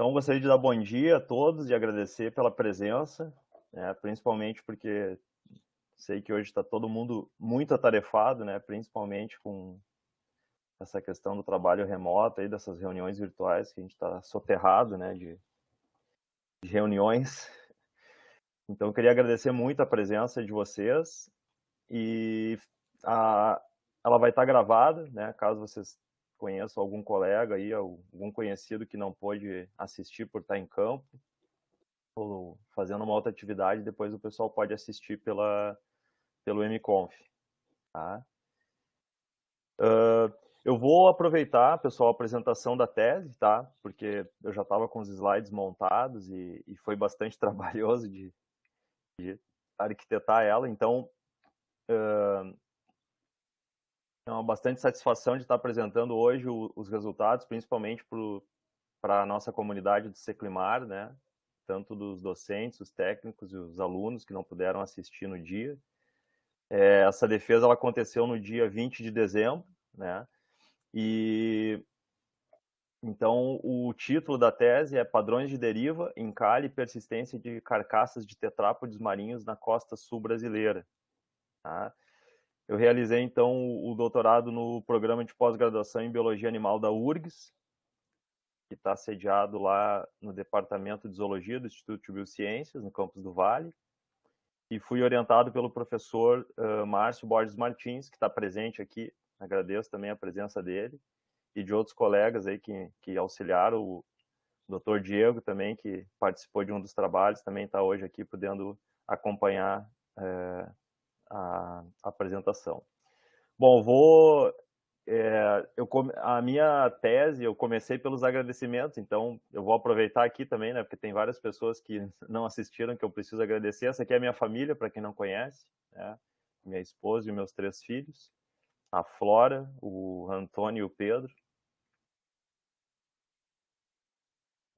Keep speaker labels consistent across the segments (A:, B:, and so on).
A: Então, gostaria de dar bom dia a todos e agradecer pela presença, né, principalmente porque sei que hoje está todo mundo muito atarefado, né, principalmente com essa questão do trabalho remoto, aí, dessas reuniões virtuais, que a gente está soterrado né, de, de reuniões. Então, queria agradecer muito a presença de vocês e a, ela vai estar gravada, né, caso vocês conheçam algum colega aí, algum conhecido que não pôde assistir por estar em campo, ou fazendo uma outra atividade, depois o pessoal pode assistir pela, pelo MConf. Tá? Uh, eu vou aproveitar, pessoal, a apresentação da tese, tá? Porque eu já estava com os slides montados e, e foi bastante trabalhoso de, de, arquitetar ela. Então, uh, é uma bastante satisfação de estar apresentando hoje o, os resultados, principalmente para a nossa comunidade do Seclimar, né? Tanto dos docentes, os técnicos e os alunos que não puderam assistir no dia. É, essa defesa ela aconteceu no dia 20 de dezembro, né? E então o título da tese é Padrões de deriva, encalhe e persistência de carcaças de tetrápodes marinhos na costa sul brasileira. Tá? Eu realizei então o doutorado no programa de pós-graduação em biologia animal da URGS, que está sediado lá no departamento de zoologia do Instituto de Biociências, no campus do Vale e fui orientado pelo professor uh, Márcio Borges Martins, que está presente aqui. Agradeço também a presença dele e de outros colegas aí que, que auxiliaram. O doutor Diego também, que participou de um dos trabalhos, também está hoje aqui podendo acompanhar a, a apresentação. Bom, vou é, eu, a minha tese, eu comecei pelos agradecimentos, então eu vou aproveitar aqui também, né, porque tem várias pessoas que não assistiram que eu preciso agradecer. Essa aqui é a minha família, para quem não conhece, né, minha esposa e meus três filhos, a Flora, o Antônio e o Pedro.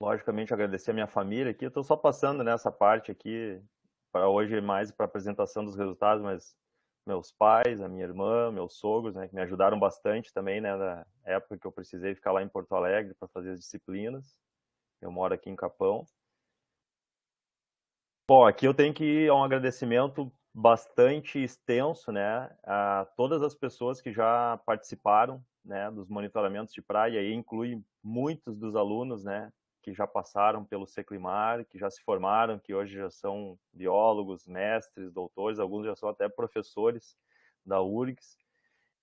A: Logicamente, agradecer a minha família aqui. Eu estou só passando nessa parte aqui para hoje mais para apresentação dos resultados, mas meus pais, a minha irmã, meus sogros, né, que me ajudaram bastante também, né, na época que eu precisei ficar lá em Porto Alegre para fazer as disciplinas. Eu moro aqui em Capão. Bom, aqui eu tenho que a um agradecimento bastante extenso, né, a todas as pessoas que já participaram, né, dos monitoramentos de praia, e inclui muitos dos alunos, né, que já passaram pelo Seclimar, que já se formaram, que hoje já são biólogos, mestres, doutores, alguns já são até professores da URGS,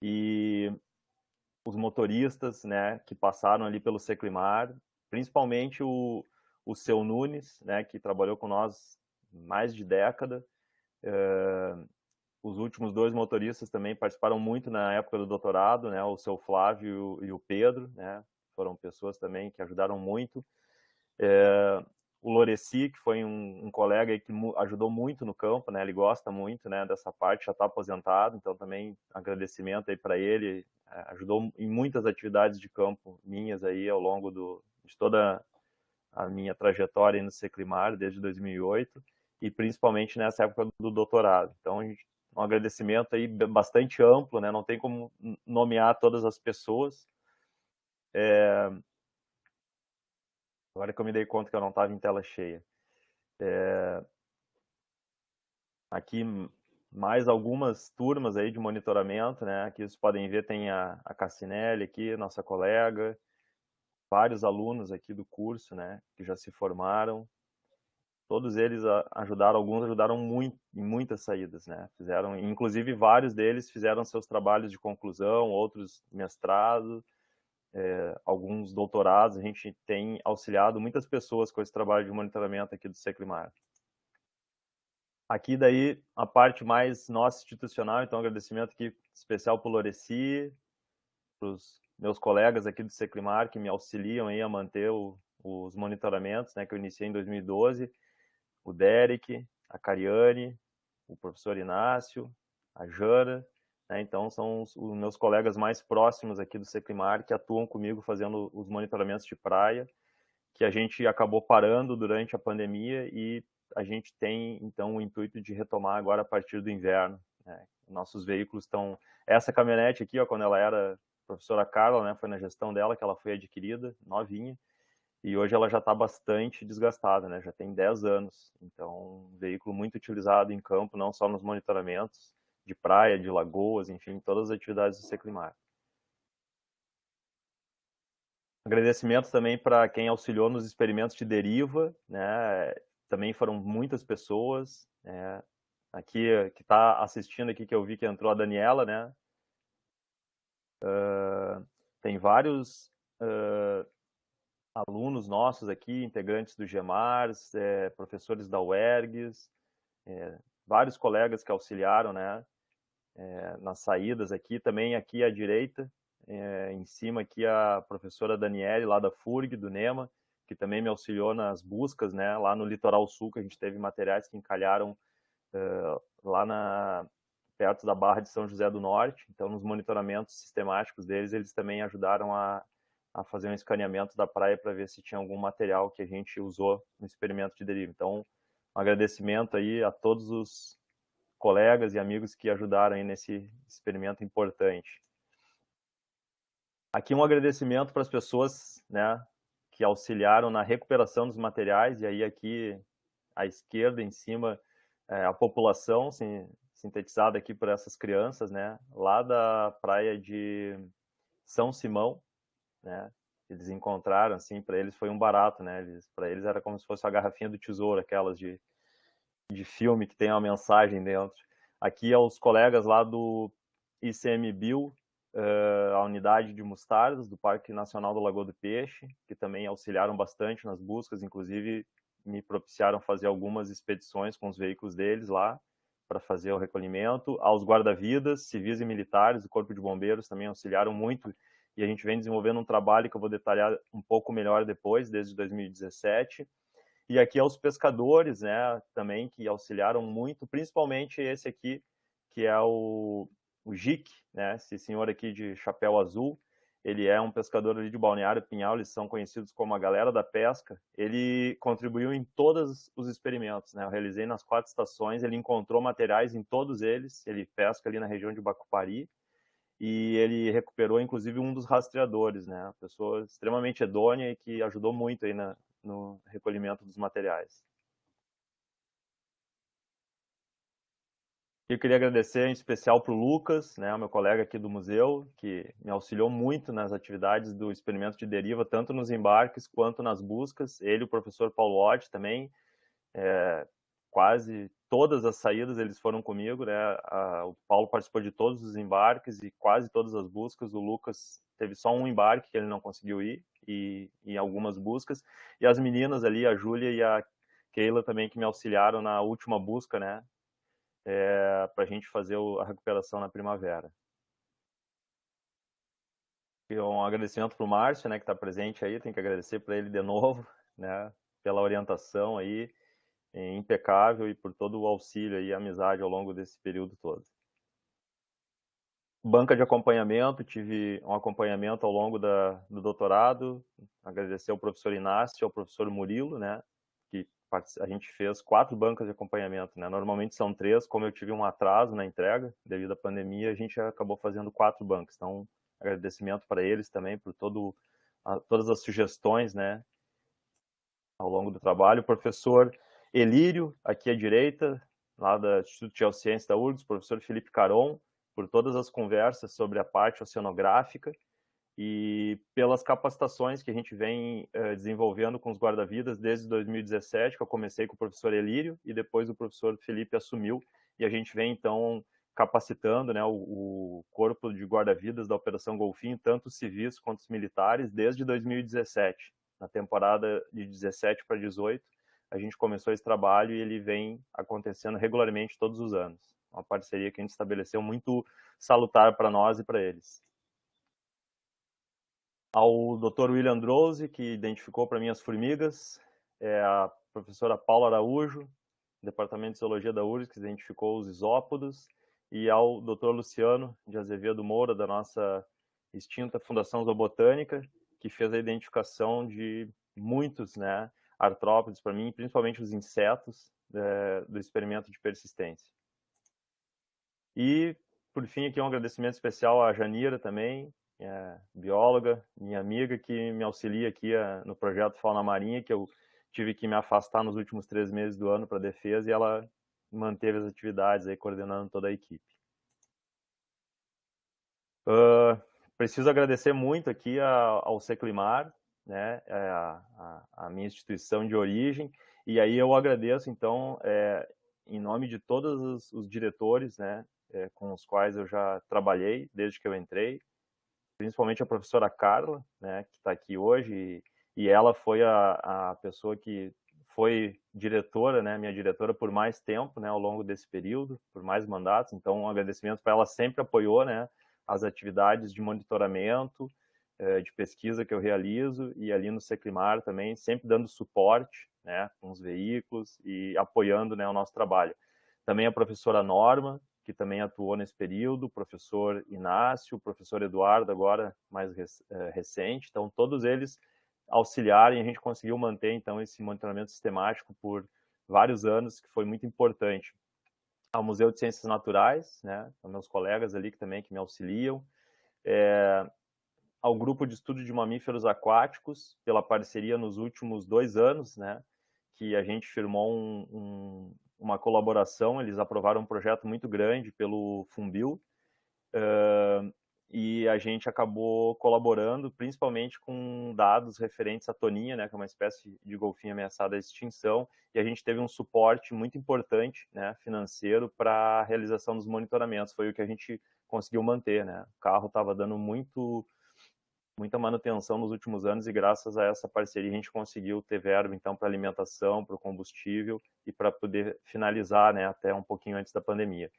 A: e os motoristas, né, que passaram ali pelo Seclimar, principalmente o, o Seu Nunes, né, que trabalhou com nós mais de década, uh, os últimos dois motoristas também participaram muito na época do doutorado, né, o Seu Flávio e o Pedro, né, foram pessoas também que ajudaram muito, é, o Loreci, que foi um, um colega que ajudou muito no campo, né? Ele gosta muito, né, dessa parte, já está aposentado, então também agradecimento aí para ele. É, ajudou em muitas atividades de campo minhas aí ao longo do, de toda a minha trajetória no Seclimar desde 2008 e principalmente nessa época do doutorado. Então, um agradecimento aí bastante amplo, né? Não tem como nomear todas as pessoas. É, Agora que eu me dei conta que eu não estava em tela cheia. É... Aqui mais algumas turmas aí de monitoramento, né? Aqui vocês podem ver tem a, a Cassinelli aqui, nossa colega, vários alunos aqui do curso, né? Que já se formaram. Todos eles ajudaram, alguns ajudaram muito em muitas saídas, né? Fizeram, inclusive vários deles fizeram seus trabalhos de conclusão, outros mestrado, é, alguns doutorados, a gente tem auxiliado muitas pessoas com esse trabalho de monitoramento aqui do Seclimar. Aqui daí a parte mais nossa institucional, então agradecimento aqui especial para o Loreci, para os meus colegas aqui do Seclimar que me auxiliam aí a manter o, os monitoramentos, né, que eu iniciei em 2012, o Derek, a Cariane, o professor Inácio, a Jana, né? Então, são os, os, meus colegas mais próximos aqui do Seclimar que atuam comigo fazendo os monitoramentos de praia, que a gente acabou parando durante a pandemia e a gente tem, então, o intuito de retomar agora a partir do inverno. Né? Nossos veículos estão... Essa caminhonete aqui, ó, quando ela era professora Carla, né, foi na gestão dela que ela foi adquirida, novinha, e hoje ela já está bastante desgastada, né? Já tem 10 anos. Então, um veículo muito utilizado em campo, não só nos monitoramentos de praia, de lagoas, enfim, todas as atividades do Seclimar. Agradecimento também para quem auxiliou nos experimentos de deriva, né? Também foram muitas pessoas, né? Aqui que está assistindo aqui que eu vi que entrou a Daniela, né? Uh, tem vários uh, alunos nossos aqui, integrantes do GEMARS, é, professores da UERGS, é, vários colegas que auxiliaram, né, é, nas saídas aqui, também aqui à direita, é, em cima aqui a professora Daniele, lá da FURG, do NEMA, que também me auxiliou nas buscas, né, lá no Litoral Sul, que a gente teve materiais que encalharam uh, lá na, perto da Barra de São José do Norte, então nos monitoramentos sistemáticos deles, eles também ajudaram a, a fazer um escaneamento da praia para ver se tinha algum material que a gente usou no experimento de deriva. Então, um agradecimento aí a todos os colegas e amigos que ajudaram aí nesse experimento importante. Aqui um agradecimento para as pessoas, né, que auxiliaram na recuperação dos materiais, e aí aqui à esquerda, em cima, é, a população, assim, sintetizada aqui por essas crianças, né, lá da praia de São Simão, né? Eles encontraram, assim, para eles foi um barato, né? Para eles era como se fosse a garrafinha do tesouro, aquelas de, de filme que tem uma mensagem dentro. Aqui aos colegas lá do ICMBio, uh, a unidade de mostardas do Parque Nacional do Lagoa do Peixe, que também auxiliaram bastante nas buscas, inclusive me propiciaram fazer algumas expedições com os veículos deles lá para fazer o recolhimento. Aos guarda-vidas, civis e militares do Corpo de Bombeiros também auxiliaram muito e a gente vem desenvolvendo um trabalho que eu vou detalhar um pouco melhor depois, desde 2017. E aqui aos pescadores, né, também, que auxiliaram muito, principalmente esse aqui, que é o, o Jic, né, esse senhor aqui de chapéu azul, ele é um pescador ali de Balneário Pinhal, eles são conhecidos como a galera da pesca. Ele contribuiu em todos os experimentos, né? Eu realizei nas quatro estações, ele encontrou materiais em todos eles. Ele pesca ali na região de Bacupari e ele recuperou inclusive um dos rastreadores, né? Uma pessoa extremamente edônea e que ajudou muito aí na, no recolhimento dos materiais. Eu queria agradecer em especial para o Lucas, né, meu colega aqui do museu, que me auxiliou muito nas atividades do experimento de deriva, tanto nos embarques quanto nas buscas. Ele, o professor Paulo Ott também, é, quase todas as saídas eles foram comigo, né? A, o Paulo participou de todos os embarques e quase todas as buscas. O Lucas teve só um embarque que ele não conseguiu ir e em algumas buscas. E as meninas ali, a Júlia e a Keila também que me auxiliaram na última busca, né? É, para a gente fazer o, a recuperação na primavera. E um agradecimento para o Márcio, né, que está presente aí. Tem que agradecer para ele de novo, né, pela orientação aí é impecável e por todo o auxílio e amizade ao longo desse período todo. Banca de acompanhamento, tive um acompanhamento ao longo da, do doutorado, agradecer ao professor Inácio ao professor Murilo, né, que a gente fez quatro bancas de acompanhamento, né, normalmente são três, como eu tive um atraso na entrega devido à pandemia, a gente acabou fazendo quatro bancas, então agradecimento para eles também por todo, a, todas as sugestões, né, ao longo do trabalho. O professor Elírio, aqui à direita, lá do Instituto de Geociência da URGS, professor Felipe Caron, por todas as conversas sobre a parte oceanográfica e pelas capacitações que a gente vem uh, desenvolvendo com os guarda-vidas desde 2017, que eu comecei com o professor Elírio e depois o professor Felipe assumiu e a gente vem então capacitando né, o, o corpo de guarda-vidas da Operação Golfinho, tanto civis quanto os militares, desde 2017, na temporada de 17 para 18, a gente começou esse trabalho e ele vem acontecendo regularmente todos os anos. Uma parceria que a gente estabeleceu muito salutar para nós e para eles. Ao Dr. William Drose, que identificou para mim as formigas, é a professora Paula Araújo, Departamento de Zoologia da URGS, que identificou os isópodos, e ao Dr. Luciano de Azevedo Moura, da nossa extinta Fundação Zoobotânica, que fez a identificação de muitos né, artrópodes para mim, principalmente os insetos é, do experimento de persistência. E, por fim, aqui um agradecimento especial à Janira também, minha bióloga, minha amiga, que me auxilia aqui a, no projeto Fauna Marinha, que eu tive que me afastar nos últimos três meses do ano para defesa, e ela manteve as atividades aí, coordenando toda a equipe. Uh, preciso agradecer muito aqui ao Seclimar, né, é a, a, a, minha instituição de origem, e aí eu agradeço, então, é, em nome de todos os, os diretores, né, é, com os quais eu já trabalhei desde que eu entrei, principalmente a professora Carla, né, que está aqui hoje, e, e, ela foi a, a pessoa que foi diretora, né, minha diretora por mais tempo, né, ao longo desse período, por mais mandatos. Então, um agradecimento para ela sempre apoiou, né, as atividades de monitoramento, eh, de pesquisa que eu realizo e ali no Seclimar também, sempre dando suporte, né, com os veículos e apoiando, né, o nosso trabalho. Também a professora Norma, que também atuou nesse período, o professor Inácio, o professor Eduardo, agora mais eh, recente. Então, todos eles auxiliarem, a gente conseguiu manter, então, esse monitoramento sistemático por vários anos, que foi muito importante. Ao Museu de Ciências Naturais, né, meus colegas ali que também que me auxiliam, é, ao Grupo de Estudo de Mamíferos Aquáticos, pela parceria nos últimos dois anos, né, que a gente firmou um, um, uma colaboração, eles aprovaram um projeto muito grande pelo Fumbil, uh, e a gente acabou colaborando principalmente com dados referentes à toninha, né, que é uma espécie de golfinho ameaçada à extinção, e a gente teve um suporte muito importante, né, financeiro para a realização dos monitoramentos, foi o que a gente conseguiu manter, né, o carro estava dando muito muita manutenção nos últimos anos e graças a essa parceria a gente conseguiu ter verba então para alimentação, para o combustível e para poder finalizar, né, até um pouquinho antes da pandemia.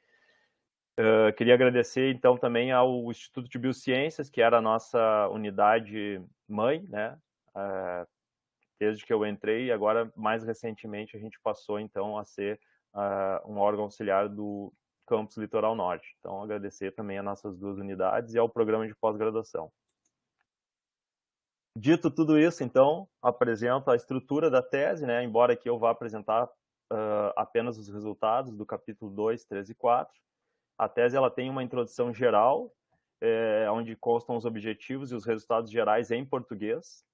A: Uh, queria agradecer então também ao Instituto de Biociências, que era a nossa unidade mãe, né, uh, desde que eu entrei, e agora mais recentemente a gente passou então a ser uh, um órgão auxiliar do campus Litoral Norte. Então agradecer também a nossas duas unidades e ao programa de pós-graduação. Dito tudo isso, então, apresento a estrutura da tese, né, embora aqui eu vá apresentar uh, apenas os resultados do capítulo 2, 3 e 4. A tese ela tem uma introdução geral, é, onde constam os objetivos e os resultados gerais em português,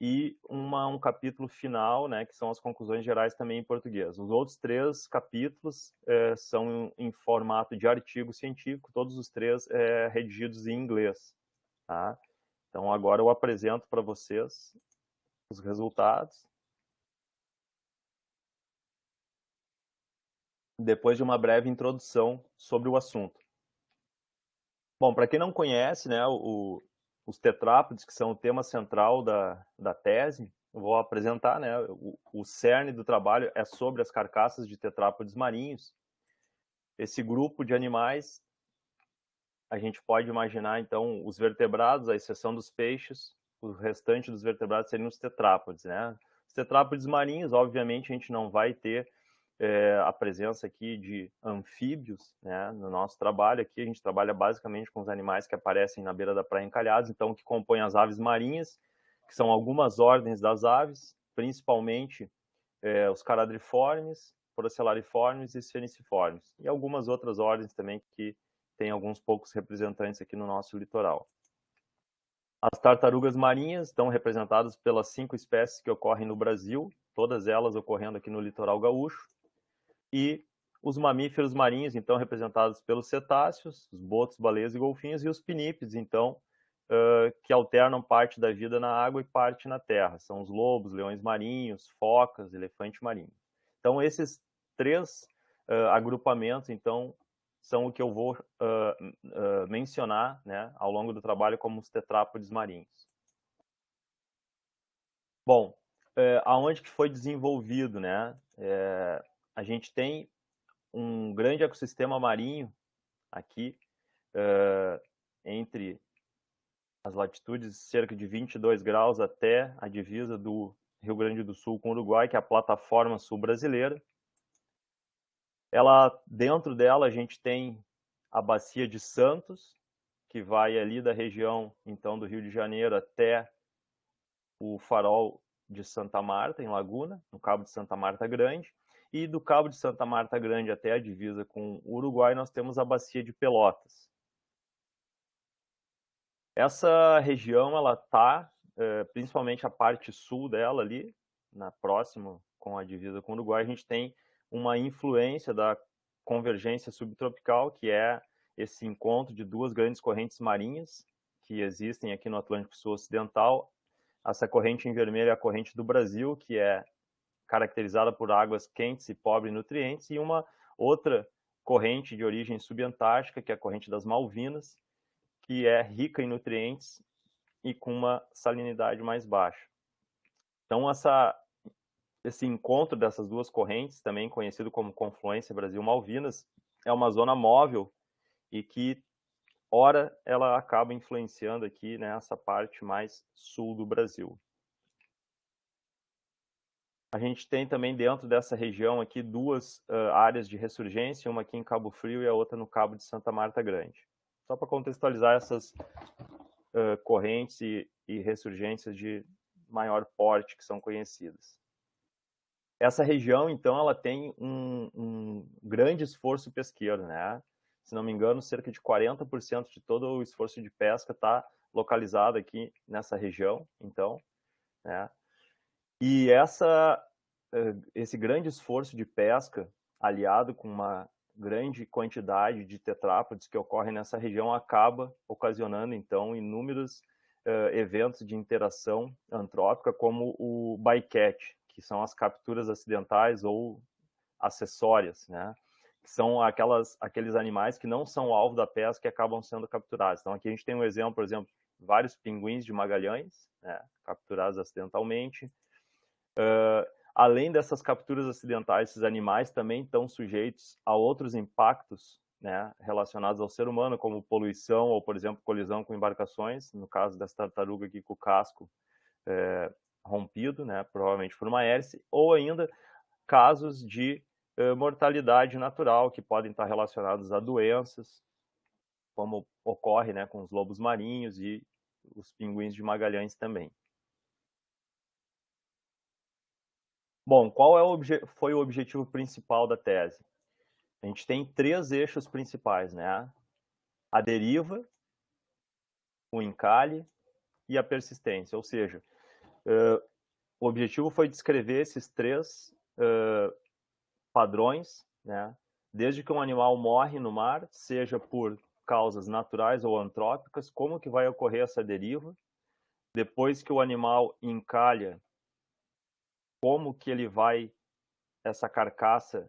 A: e uma, um capítulo final, né, que são as conclusões gerais também em português. Os outros três capítulos é, são em formato de artigo científico, todos os três é, redigidos em inglês. Tá? Então, agora eu apresento para vocês os resultados. Depois de uma breve introdução sobre o assunto. Bom, para quem não conhece, né, o, os tetrápodes, que são o tema central da, da tese, eu vou apresentar, né, o, o cerne do trabalho é sobre as carcaças de tetrápodes marinhos. Esse grupo de animais a gente pode imaginar, então, os vertebrados, à exceção dos peixes, o restante dos vertebrados seriam os tetrápodes, né? Os tetrápodes marinhos, obviamente, a gente não vai ter é, a presença aqui de anfíbios, né? No nosso trabalho aqui, a gente trabalha basicamente com os animais que aparecem na beira da praia encalhados, então, que compõem as aves marinhas, que são algumas ordens das aves, principalmente é, os caradriformes, procelariformes e sfeniciformes, e algumas outras ordens também que tem alguns poucos representantes aqui no nosso litoral. As tartarugas marinhas estão representadas pelas cinco espécies que ocorrem no Brasil, todas elas ocorrendo aqui no litoral gaúcho. E os mamíferos marinhos, então, representados pelos cetáceos, os botos, baleias e golfinhos, e os pinípedes, então, uh, que alternam parte da vida na água e parte na terra. São os lobos, leões marinhos, focas, elefante marinho. Então, esses três uh, agrupamentos, então, são o que eu vou uh, uh, mencionar né, ao longo do trabalho como os tetrápodes marinhos. Bom, é, aonde que foi desenvolvido, né? É, a gente tem um grande ecossistema marinho aqui, é, entre as latitudes cerca de 22 graus até a divisa do Rio Grande do Sul com o Uruguai, que é a plataforma sul brasileira. Ela, dentro dela, a gente tem a bacia de Santos, que vai ali da região, então, do Rio de Janeiro até o farol de Santa Marta, em Laguna, no Cabo de Santa Marta Grande. E do Cabo de Santa Marta Grande até a divisa com o Uruguai, nós temos a bacia de Pelotas. Essa região, ela está, uh, principalmente a parte sul dela ali, na próxima com a divisa com o Uruguai, a gente tem uma influência da convergência subtropical, que é esse encontro de duas grandes correntes marinhas que existem aqui no Atlântico Sul Ocidental. Essa corrente em vermelho é a corrente do Brasil, que é caracterizada por águas quentes e pobres em nutrientes, e uma outra corrente de origem subantártica, que é a corrente das Malvinas, que é rica em nutrientes e com uma salinidade mais baixa. Então, essa, esse encontro dessas duas correntes, também conhecido como Confluência Brasil-Malvinas, é uma zona móvel e que, ora, ela acaba influenciando aqui nessa né, parte mais sul do Brasil. A gente tem também dentro dessa região aqui duas uh, áreas de ressurgência, uma aqui em Cabo Frio e a outra no Cabo de Santa Marta Grande. Só para contextualizar essas uh, correntes e, e ressurgências de maior porte que são conhecidas. Essa região, então, ela tem um, um grande esforço pesqueiro, né? Se não me engano, cerca de 40% de todo o esforço de pesca está localizado aqui nessa região, então, né? E essa, eh, esse grande esforço de pesca, aliado com uma grande quantidade de tetrápodes que ocorrem nessa região, acaba ocasionando, então, inúmeros uh, eventos de interação antrópica, como o bycatch, que são as capturas acidentais ou acessórias, né? que são aquelas, aqueles animais que não são alvo da pesca que acabam sendo capturados. Então, aqui a gente tem um exemplo, por exemplo, vários pinguins de Magalhães, né, capturados acidentalmente, Uh, além dessas capturas acidentais, esses animais também estão sujeitos a outros impactos né, relacionados ao ser humano, como poluição ou, por exemplo, colisão com embarcações, no caso dessa tartaruga aqui com o casco é, rompido, né, provavelmente por uma hélice, ou ainda casos de uh, mortalidade natural, que podem estar relacionados a doenças, como ocorre né, com os lobos marinhos e os pinguins de Magalhães também. Bom, qual é o foi o objetivo principal da tese? A gente tem três eixos principais, né? A deriva, o encalhe e a persistência. Ou seja, o objetivo foi descrever esses três uh, padrões, né? Desde que um animal morre no mar, seja por causas naturais ou antrópicas, como que vai ocorrer essa deriva? Depois que o animal encalha como que ele vai, essa carcaça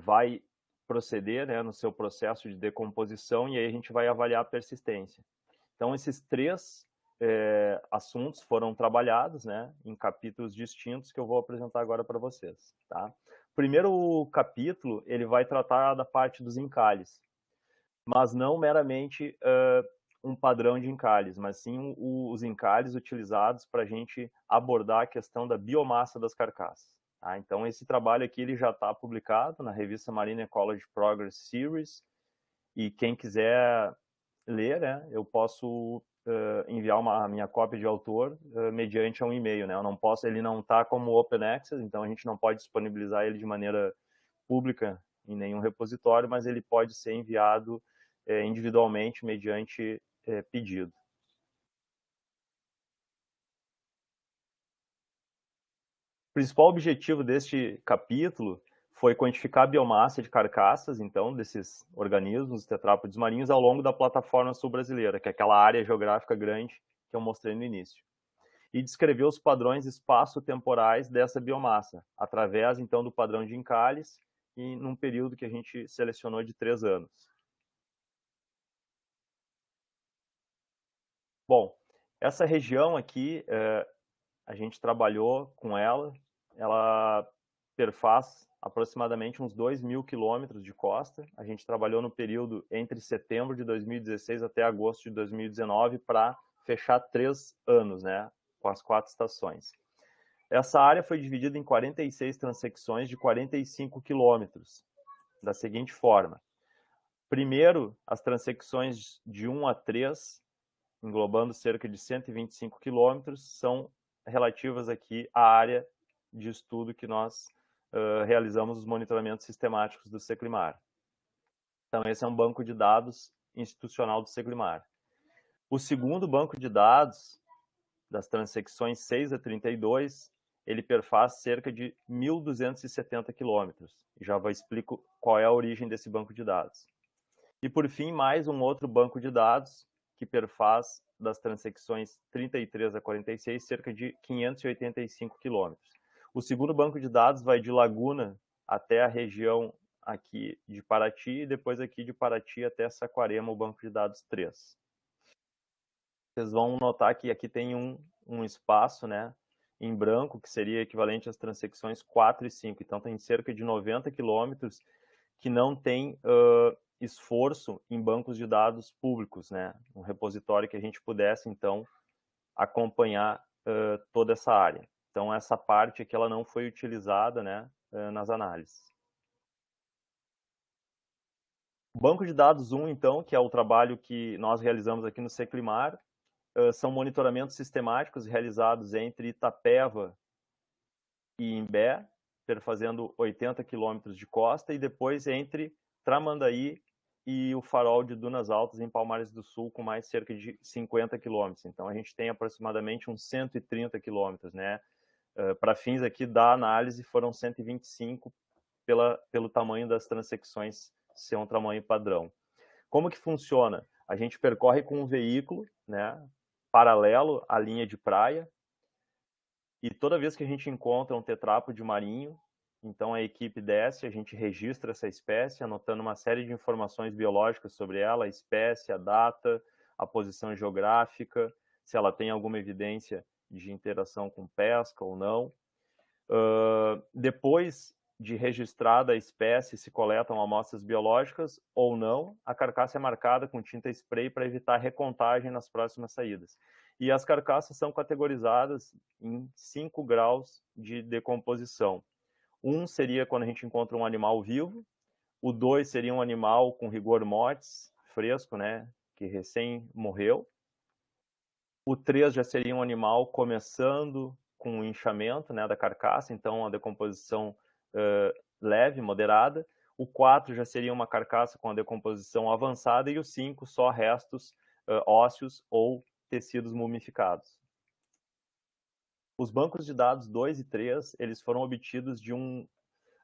A: vai proceder né, no seu processo de decomposição e aí a gente vai avaliar a persistência. Então, esses três eh, assuntos foram trabalhados né, em capítulos distintos que eu vou apresentar agora para vocês. Tá? O primeiro capítulo ele vai tratar da parte dos encalhes, mas não meramente uh, um padrão de encalhes, mas sim os encalhes utilizados para a gente abordar a questão da biomassa das carcaças. Tá? Então, esse trabalho aqui ele já está publicado na revista Marine Ecology Progress Series, e quem quiser ler, né, eu posso uh, enviar uma, a minha cópia de autor uh, mediante um e-mail. Né? Eu não posso, ele não está como Open Access, então a gente não pode disponibilizar ele de maneira pública em nenhum repositório, mas ele pode ser enviado individualmente mediante pedido. O principal objetivo deste capítulo foi quantificar a biomassa de carcaças, então, desses organismos, tetrápodes marinhos, ao longo da plataforma sul-brasileira, que é aquela área geográfica grande que eu mostrei no início. E descrever os padrões espaço-temporais dessa biomassa, através, então, do padrão de encalhes, e num período que a gente selecionou de três anos. Bom, essa região aqui, é, a gente trabalhou com ela, ela perfaz aproximadamente uns 2 mil quilômetros de costa. A gente trabalhou no período entre setembro de 2016 até agosto de 2019 para fechar três anos, né, com as quatro estações. Essa área foi dividida em 46 transecções de 45 quilômetros, da seguinte forma. Primeiro, as transecções de 1 a 3 englobando cerca de 125 quilômetros, são relativas aqui à área de estudo que nós realizamos os monitoramentos sistemáticos do Seclimar. Então, esse é um banco de dados institucional do Seclimar. O segundo banco de dados, das transecções 6 a 32, ele perfaz cerca de 1.270 quilômetros. Já vou explicar qual é a origem desse banco de dados. E, por fim, mais um outro banco de dados que perfaz das transecções 33 a 46, cerca de 585 quilômetros. O segundo banco de dados vai de Laguna até a região aqui de Paraty e depois aqui de Paraty até Saquarema, o banco de dados 3. Vocês vão notar que aqui tem um, um espaço né, em branco, que seria equivalente às transecções 4 e 5. Então, tem cerca de 90 quilômetros que não tem uh, esforço em bancos de dados públicos, né? Um repositório que a gente pudesse, então, acompanhar uh, toda essa área. Então, essa parte aqui ela não foi utilizada né, uh, nas análises. Banco de dados 1, então, que é o trabalho que nós realizamos aqui no Seclimar, uh, são monitoramentos sistemáticos realizados entre Itapeva e Imbé, fazendo 80 quilômetros de costa, e depois entre Tramandaí e o farol de Dunas Altas em Palmares do Sul com mais cerca de 50 quilômetros. Então a gente tem aproximadamente uns 130 quilômetros, né? Uh, Para fins aqui da análise foram 125 pela, pelo tamanho das transecções ser um tamanho padrão. Como que funciona? A gente percorre com um veículo, né? Paralelo à linha de praia. E toda vez que a gente encontra um tetrápode marinho, então a equipe desce, a gente registra essa espécie, anotando uma série de informações biológicas sobre ela, a espécie, a data, a posição geográfica, se ela tem alguma evidência de interação com pesca ou não. Uh, depois de registrada a espécie, se coletam amostras biológicas ou não, a carcaça é marcada com tinta spray para evitar recontagem nas próximas saídas. E as carcaças são categorizadas em 5 graus de decomposição. Um seria quando a gente encontra um animal vivo, o dois seria um animal com rigor mortis, fresco, né, que recém morreu. O três já seria um animal começando com o inchamento né, da carcaça, então a decomposição uh, leve, moderada. O 4 já seria uma carcaça com a decomposição avançada e o 5 só restos uh, ósseos ou tecidos mumificados. Os bancos de dados 2 e 3, eles foram obtidos de um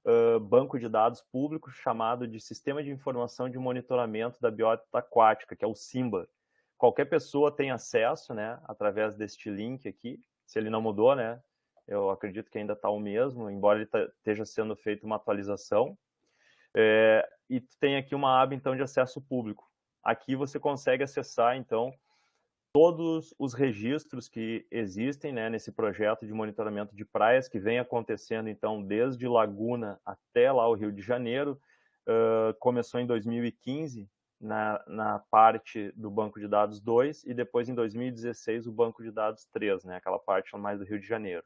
A: uh, banco de dados público chamado de Sistema de Informação de Monitoramento da Biota Aquática, que é o SIMBA. Qualquer pessoa tem acesso, né, através deste link aqui, se ele não mudou, né, eu acredito que ainda está o mesmo, embora ele esteja sendo feita uma atualização. É, e tem aqui uma aba, então, de acesso público. Aqui você consegue acessar, então, todos os registros que existem né, nesse projeto de monitoramento de praias, que vem acontecendo, então, desde Laguna até lá o Rio de Janeiro, uh, começou em 2015, na, na parte do banco de dados 2, e depois, em 2016, o banco de dados 3, né, aquela parte mais do Rio de Janeiro.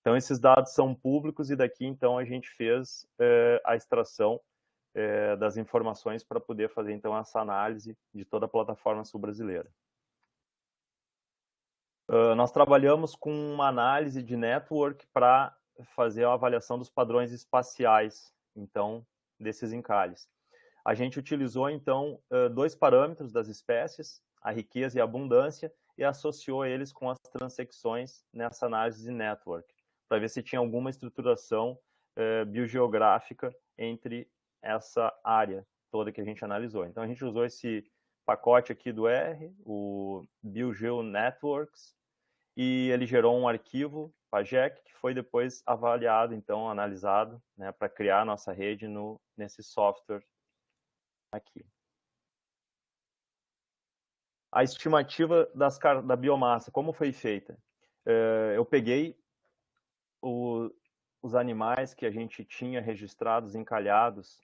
A: Então, esses dados são públicos e daqui, então, a gente fez uh, a extração uh, das informações para poder fazer, então, essa análise de toda a plataforma sul-brasileira. Uh, nós trabalhamos com uma análise de network para fazer a avaliação dos padrões espaciais, então, desses encalhes. A gente utilizou, então, dois parâmetros das espécies, a riqueza e a abundância, e associou eles com as transecções nessa análise de network, para ver se tinha alguma estruturação uh, biogeográfica entre essa área toda que a gente analisou. Então, a gente usou esse pacote aqui do R, o BioGeo Networks, e ele gerou um arquivo, PAGEC, que foi depois avaliado, então, analisado, né, para criar a nossa rede no, nesse software aqui. A estimativa das, da biomassa, como foi feita? Uh, eu peguei o, os animais que a gente tinha registrados, encalhados,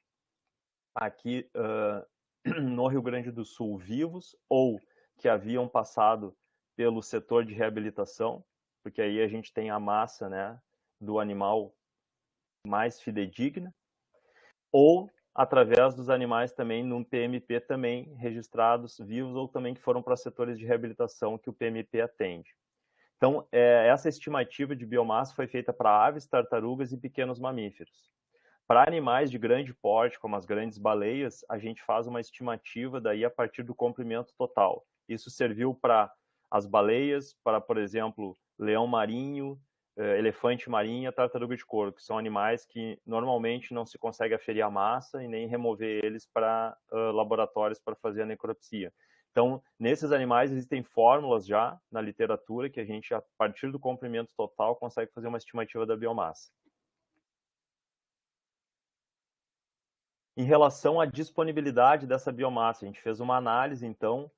A: aqui uh, no Rio Grande do Sul vivos ou que haviam passado pelo setor de reabilitação, porque aí a gente tem a massa né, do animal mais fidedigna, ou através dos animais também no PMP também registrados vivos ou também que foram para setores de reabilitação que o PMP atende. Então, é, essa estimativa de biomassa foi feita para aves, tartarugas e pequenos mamíferos. Para animais de grande porte, como as grandes baleias, a gente faz uma estimativa daí a partir do comprimento total. Isso serviu para as baleias, para, por exemplo, leão marinho, elefante marinho e tartaruga de couro, que são animais que normalmente não se consegue aferir a massa e nem remover eles para uh, laboratórios para fazer a necropsia. Então, nesses animais existem fórmulas já na literatura que a gente, a partir do comprimento total, consegue fazer uma estimativa da biomassa. Em relação à disponibilidade dessa biomassa, a gente fez uma análise, então,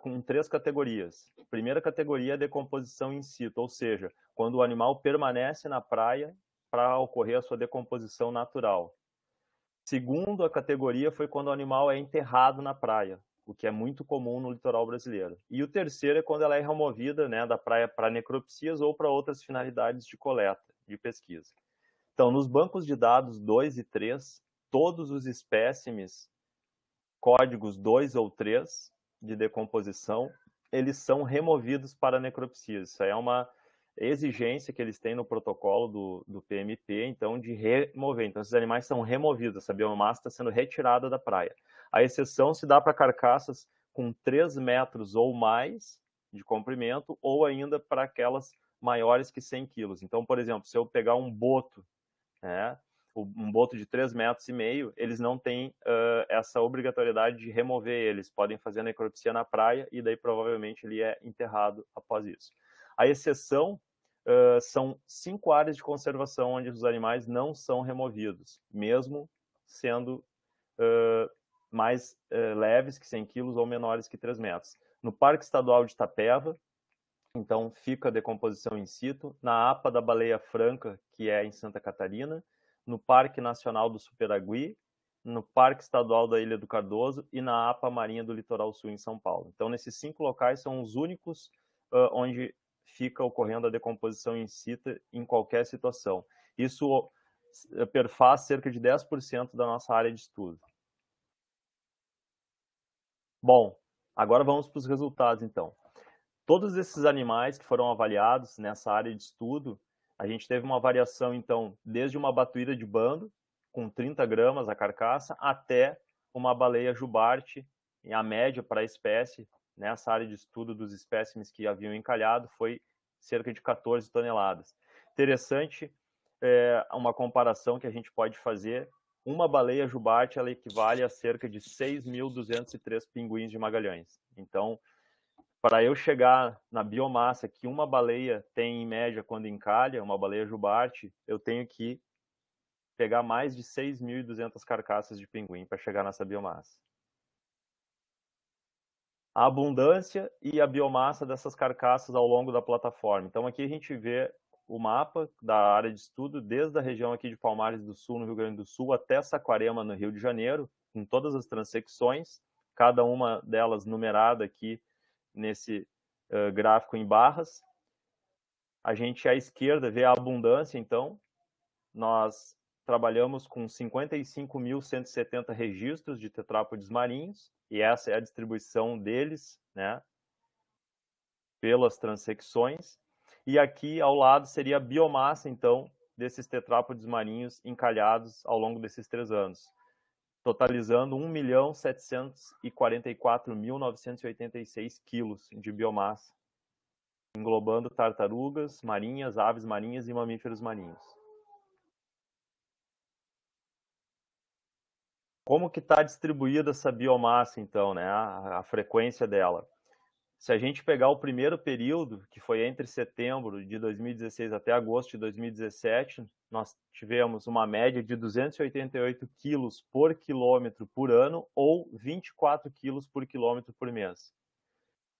A: com três categorias. Primeira categoria é decomposição in situ, ou seja, quando o animal permanece na praia para ocorrer a sua decomposição natural. Segundo a categoria foi quando o animal é enterrado na praia, o que é muito comum no litoral brasileiro. E o terceiro é quando ela é removida né, da praia para necropsias ou para outras finalidades de coleta, de pesquisa. Então, nos bancos de dados 2 e 3, todos os espécimes, códigos 2 ou 3 de decomposição, eles são removidos para necropsia. Isso é uma exigência que eles têm no protocolo do, do PMP, então, de remover. Então, esses animais são removidos, essa biomassa está sendo retirada da praia. A exceção se dá para carcaças com 3 metros ou mais de comprimento, ou ainda para aquelas maiores que 100 quilos. Então, por exemplo, se eu pegar um boto, né, um boto de 3 metros e meio, eles não têm uh, essa obrigatoriedade de remover eles. Podem fazer necropsia na praia e daí provavelmente ele é enterrado após isso. A exceção uh, são cinco áreas de conservação onde os animais não são removidos, mesmo sendo uh, mais leves que 100 quilos ou menores que 3 metros. No Parque Estadual de Itapeva, então fica a decomposição in situ. Na APA da Baleia Franca, que é em Santa Catarina, no Parque Nacional do Superagui, no Parque Estadual da Ilha do Cardoso e na APA Marinha do Litoral Sul, em São Paulo. Então, nesses cinco locais são os únicos uh, onde fica ocorrendo a decomposição in situ em qualquer situação. Isso perfaz cerca de 10% da nossa área de estudo. Bom, agora vamos para os resultados, então. Todos esses animais que foram avaliados nessa área de estudo, a gente teve uma variação, então, desde uma batuíra de bando, com 30 gramas a carcaça, até uma baleia jubarte, e a média para a espécie, nessa área de estudo dos espécimes que haviam encalhado, foi cerca de 14 toneladas. Interessante, é, uma comparação que a gente pode fazer, uma baleia jubarte ela equivale a cerca de 6.203 pinguins de Magalhães. Então, para eu chegar na biomassa que uma baleia tem em média quando encalha, uma baleia jubarte, eu tenho que pegar mais de 6.200 carcaças de pinguim para chegar nessa biomassa. A abundância e a biomassa dessas carcaças ao longo da plataforma. Então aqui a gente vê o mapa da área de estudo desde a região aqui de Palmares do Sul, no Rio Grande do Sul, até Saquarema, no Rio de Janeiro, com todas as transecções, cada uma delas numerada aqui nesse uh, gráfico em barras. A gente à esquerda vê a abundância, então, nós trabalhamos com 55.170 registros de tetrápodes marinhos, e essa é a distribuição deles, né, pelas transecções. E aqui ao lado seria a biomassa, então, desses tetrápodes marinhos encalhados ao longo desses três anos totalizando 1.744.986 quilos de biomassa, englobando tartarugas marinhas, aves marinhas e mamíferos marinhos. Como que está distribuída essa biomassa, então, né? a, a frequência dela? Se a gente pegar o primeiro período, que foi entre setembro de 2016 até agosto de 2017, nós tivemos uma média de 288 quilos por quilômetro por ano ou 24 quilos por quilômetro por mês.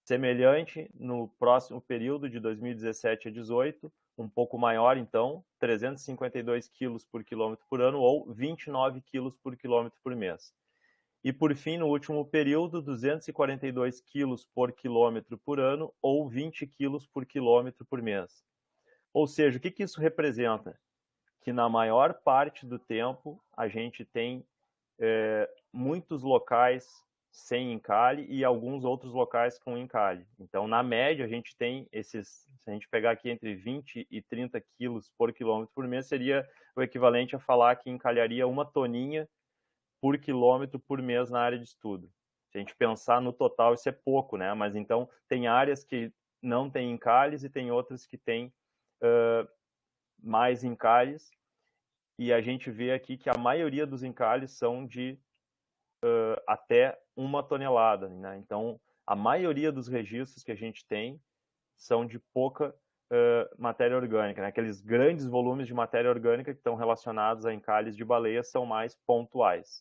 A: Semelhante no próximo período de 2017 a 18, um pouco maior então, 352 quilos por quilômetro por ano ou 29 quilos por quilômetro por mês. E por fim, no último período, 242 quilos por quilômetro por ano ou 20 quilos por quilômetro por mês. Ou seja, o que, que isso representa? Que na maior parte do tempo a gente tem é, muitos locais sem encalhe e alguns outros locais com encalhe. Então, na média, a gente tem esses, se a gente pegar aqui entre 20 e 30 quilos por quilômetro por mês, seria o equivalente a falar que encalharia uma toninha por quilômetro por mês na área de estudo. Se a gente pensar no total, isso é pouco, né? Mas então tem áreas que não têm encalhes e tem outras que têm uh, mais encalhes. E a gente vê aqui que a maioria dos encalhes são de uh, até uma tonelada. Né? Então, a maioria dos registros que a gente tem são de pouca uh, matéria orgânica. Né? Aqueles grandes volumes de matéria orgânica que estão relacionados a encalhes de baleia são mais pontuais.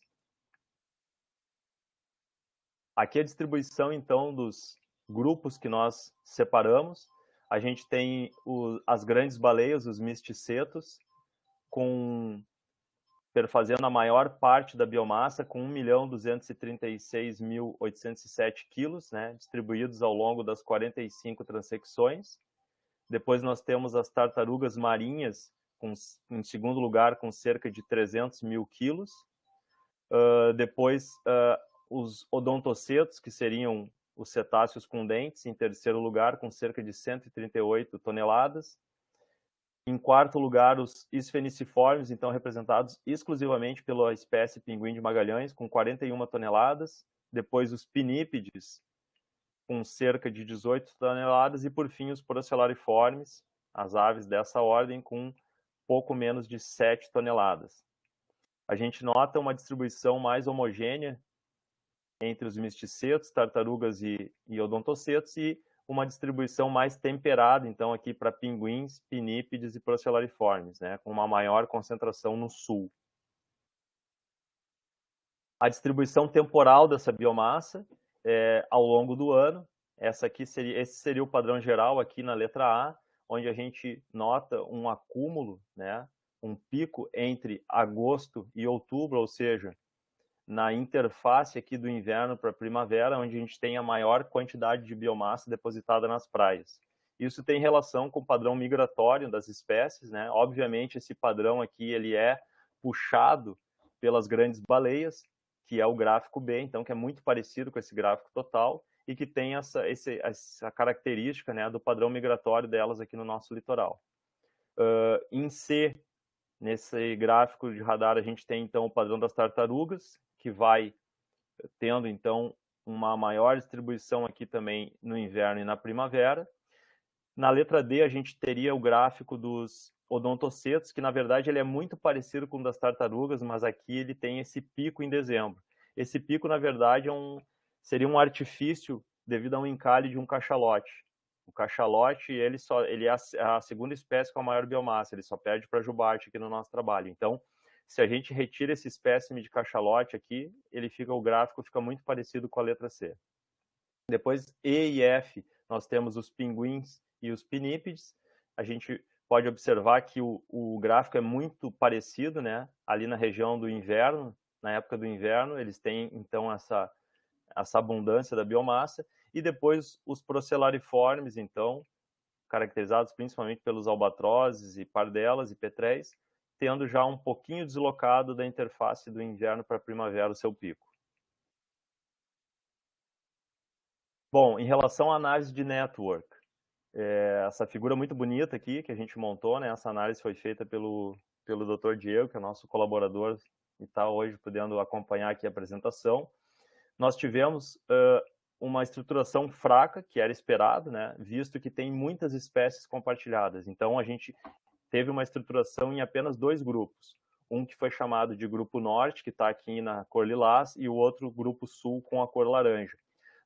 A: Aqui a distribuição, então, dos grupos que nós separamos. A gente tem o, as grandes baleias, os misticetos, com perfazendo a maior parte da biomassa, com 1.236.807 quilos, né, distribuídos ao longo das 45 transecções. Depois nós temos as tartarugas marinhas, com, em segundo lugar, com cerca de 300 mil quilos. Uh, depois, uh, os odontocetos, que seriam os cetáceos com dentes, em terceiro lugar, com cerca de 138 toneladas. Em quarto lugar, os esfeniciformes, então representados exclusivamente pela espécie pinguim de Magalhães, com 41 toneladas. Depois, os pinípedes, com cerca de 18 toneladas. E, por fim, os procelariformes, as aves dessa ordem, com pouco menos de 7 toneladas. A gente nota uma distribuição mais homogênea entre os misticetos, tartarugas e, e odontocetos, e uma distribuição mais temperada, então, aqui para pinguins, pinípedes e procelariformes, né, com uma maior concentração no sul. A distribuição temporal dessa biomassa é, ao longo do ano, essa aqui seria, esse seria o padrão geral aqui na letra A, onde a gente nota um acúmulo, né, um pico entre agosto e outubro, ou seja, na interface aqui do inverno para primavera, onde a gente tem a maior quantidade de biomassa depositada nas praias. Isso tem relação com o padrão migratório das espécies, né? Obviamente esse padrão aqui ele é puxado pelas grandes baleias, que é o gráfico B, então que é muito parecido com esse gráfico total e que tem essa, esse, essa característica né, do padrão migratório delas aqui no nosso litoral. Uh, em C, nesse gráfico de radar, a gente tem então o padrão das tartarugas, que vai tendo então uma maior distribuição aqui também no inverno e na primavera. Na letra D a gente teria o gráfico dos odontocetos, que na verdade ele é muito parecido com o das tartarugas, mas aqui ele tem esse pico em dezembro. Esse pico na verdade é um, seria um artifício devido a um encalhe de um cachalote. O cachalote, ele só, ele é a, a segunda espécie com a maior biomassa, ele só perde para jubarte aqui no nosso trabalho. Então, se a gente retira esse espécime de cachalote aqui, ele fica o gráfico fica muito parecido com a letra C. Depois E e F, nós temos os pinguins e os pinípedes. A gente pode observar que o, o gráfico é muito parecido, né? Ali na região do inverno, na época do inverno, eles têm então essa essa abundância da biomassa e depois os procelariformes, então, caracterizados principalmente pelos albatrozes e pardelas e petréis, tendo já um pouquinho deslocado da interface do inverno para a primavera o seu pico. Bom, em relação à análise de network, é, essa figura muito bonita aqui que a gente montou, né, essa análise foi feita pelo, pelo Dr. Diego, que é nosso colaborador e está hoje podendo acompanhar aqui a apresentação. Nós tivemos uh, uma estruturação fraca, que era esperado, né, visto que tem muitas espécies compartilhadas. Então, a gente teve uma estruturação em apenas dois grupos. Um que foi chamado de Grupo Norte, que está aqui na cor lilás, e o outro Grupo Sul com a cor laranja.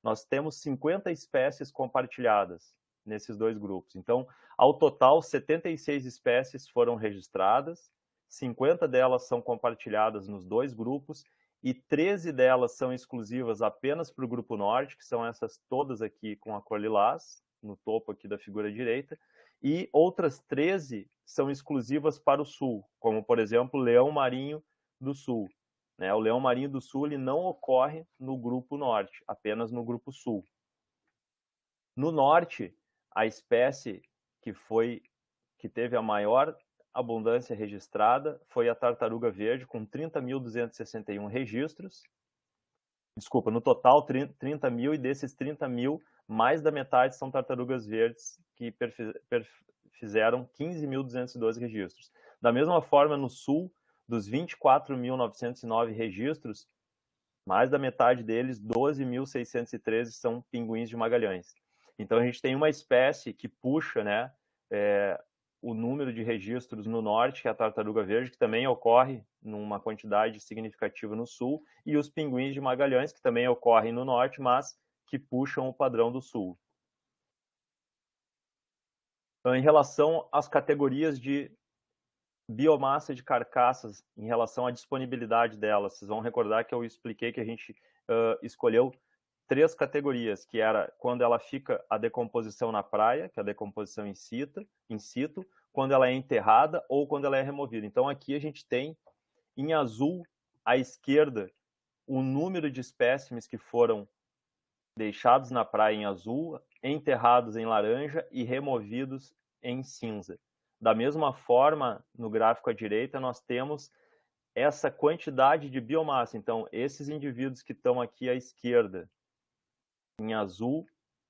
A: Nós temos 50 espécies compartilhadas nesses dois grupos. Então, ao total, 76 espécies foram registradas, 50 delas são compartilhadas nos dois grupos e 13 delas são exclusivas apenas para o Grupo Norte, que são essas todas aqui com a cor lilás, no topo aqui da figura direita, e outras 13 são exclusivas para o sul, como por exemplo o leão marinho do sul. Né? O leão marinho do sul ele não ocorre no grupo norte, apenas no grupo sul. No norte, a espécie que foi que teve a maior abundância registrada foi a tartaruga verde, com 30.261 registros. Desculpa, no total 30 mil, e desses 30 mil, mais da metade são tartarugas verdes que fizeram 15.212 registros. Da mesma forma, no sul, dos 24.909 registros, mais da metade deles, 12.613, são pinguins de Magalhães. Então a gente tem uma espécie que puxa né, é, o número de registros no norte, que é a tartaruga verde, que também ocorre numa quantidade significativa no sul, e os pinguins de Magalhães, que também ocorrem no norte, mas que puxam o padrão do sul. Em relação às categorias de biomassa de carcaças, em relação à disponibilidade delas, vocês vão recordar que eu expliquei que a gente uh, escolheu três categorias, que era quando ela fica a decomposição na praia, que é a decomposição in situ, in situ, quando ela é enterrada ou quando ela é removida. Então aqui a gente tem em azul à esquerda o número de espécimes que foram deixados na praia em azul, enterrados em laranja e removidos em cinza. Da mesma forma, no gráfico à direita, nós temos essa quantidade de biomassa. Então, esses indivíduos que estão aqui à esquerda, em azul,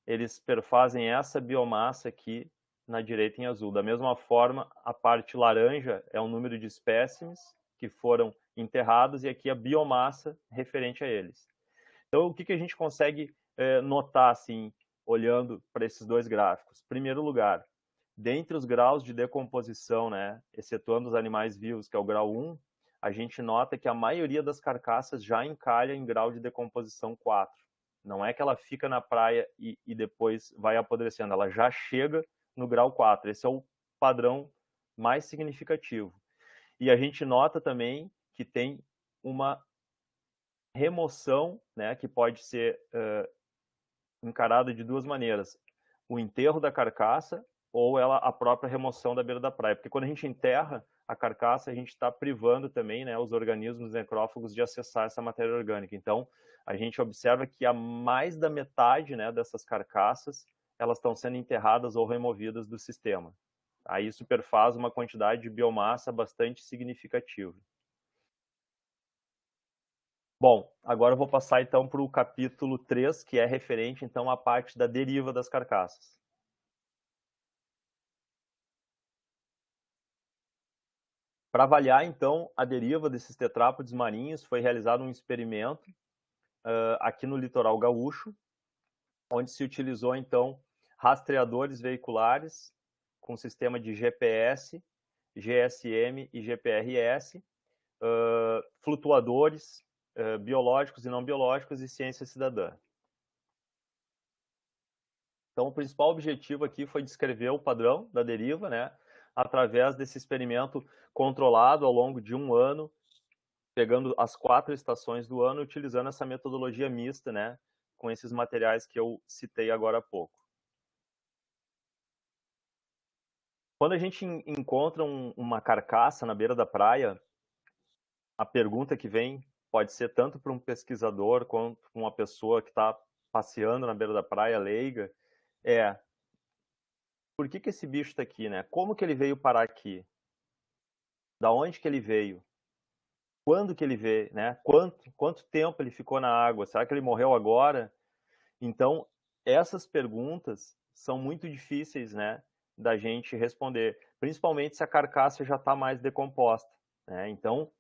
A: eles perfazem essa biomassa aqui na direita em azul. Da mesma forma, a parte laranja é o número de espécimes que foram enterrados e aqui a biomassa referente a eles. Então, o que, que a gente consegue é, notar, assim, olhando para esses dois gráficos? Primeiro lugar, dentre os graus de decomposição, né, excetuando os animais vivos, que é o grau 1, a gente nota que a maioria das carcaças já encalha em grau de decomposição 4. Não é que ela fica na praia e, e depois vai apodrecendo, ela já chega no grau 4. Esse é o padrão mais significativo. E a gente nota também que tem uma remoção, né, que pode ser uh, encarada de duas maneiras: o enterro da carcaça ou ela a própria remoção da beira da praia. Porque quando a gente enterra a carcaça, a gente está privando também né, os organismos necrófagos de acessar essa matéria orgânica. Então, a gente observa que a mais da metade né, dessas carcaças elas estão sendo enterradas ou removidas do sistema. Aí isso perfaz uma quantidade de biomassa bastante significativa. Bom, agora eu vou passar então para o capítulo 3, que é referente então à parte da deriva das carcaças. Para avaliar então a deriva desses tetrápodes marinhos, foi realizado um experimento uh, aqui no litoral gaúcho, onde se utilizou então rastreadores veiculares com sistema de GPS, GSM e GPRS, uh, flutuadores uh, biológicos e não biológicos e ciência cidadã. Então, o principal objetivo aqui foi descrever o padrão da deriva, né, através desse experimento controlado ao longo de um ano, pegando as quatro estações do ano, utilizando essa metodologia mista, né, com esses materiais que eu citei agora há pouco. Quando a gente encontra um, uma carcaça na beira da praia, a pergunta que vem pode ser tanto para um pesquisador quanto para uma pessoa que está passeando na beira da praia leiga, é por que, que esse bicho está aqui, né? Como que ele veio parar aqui? Da onde que ele veio? Quando que ele veio, né? Quanto, quanto tempo ele ficou na água? Será que ele morreu agora? Então, essas perguntas são muito difíceis, né, da gente responder, principalmente se a carcaça já está mais decomposta. Né? Então,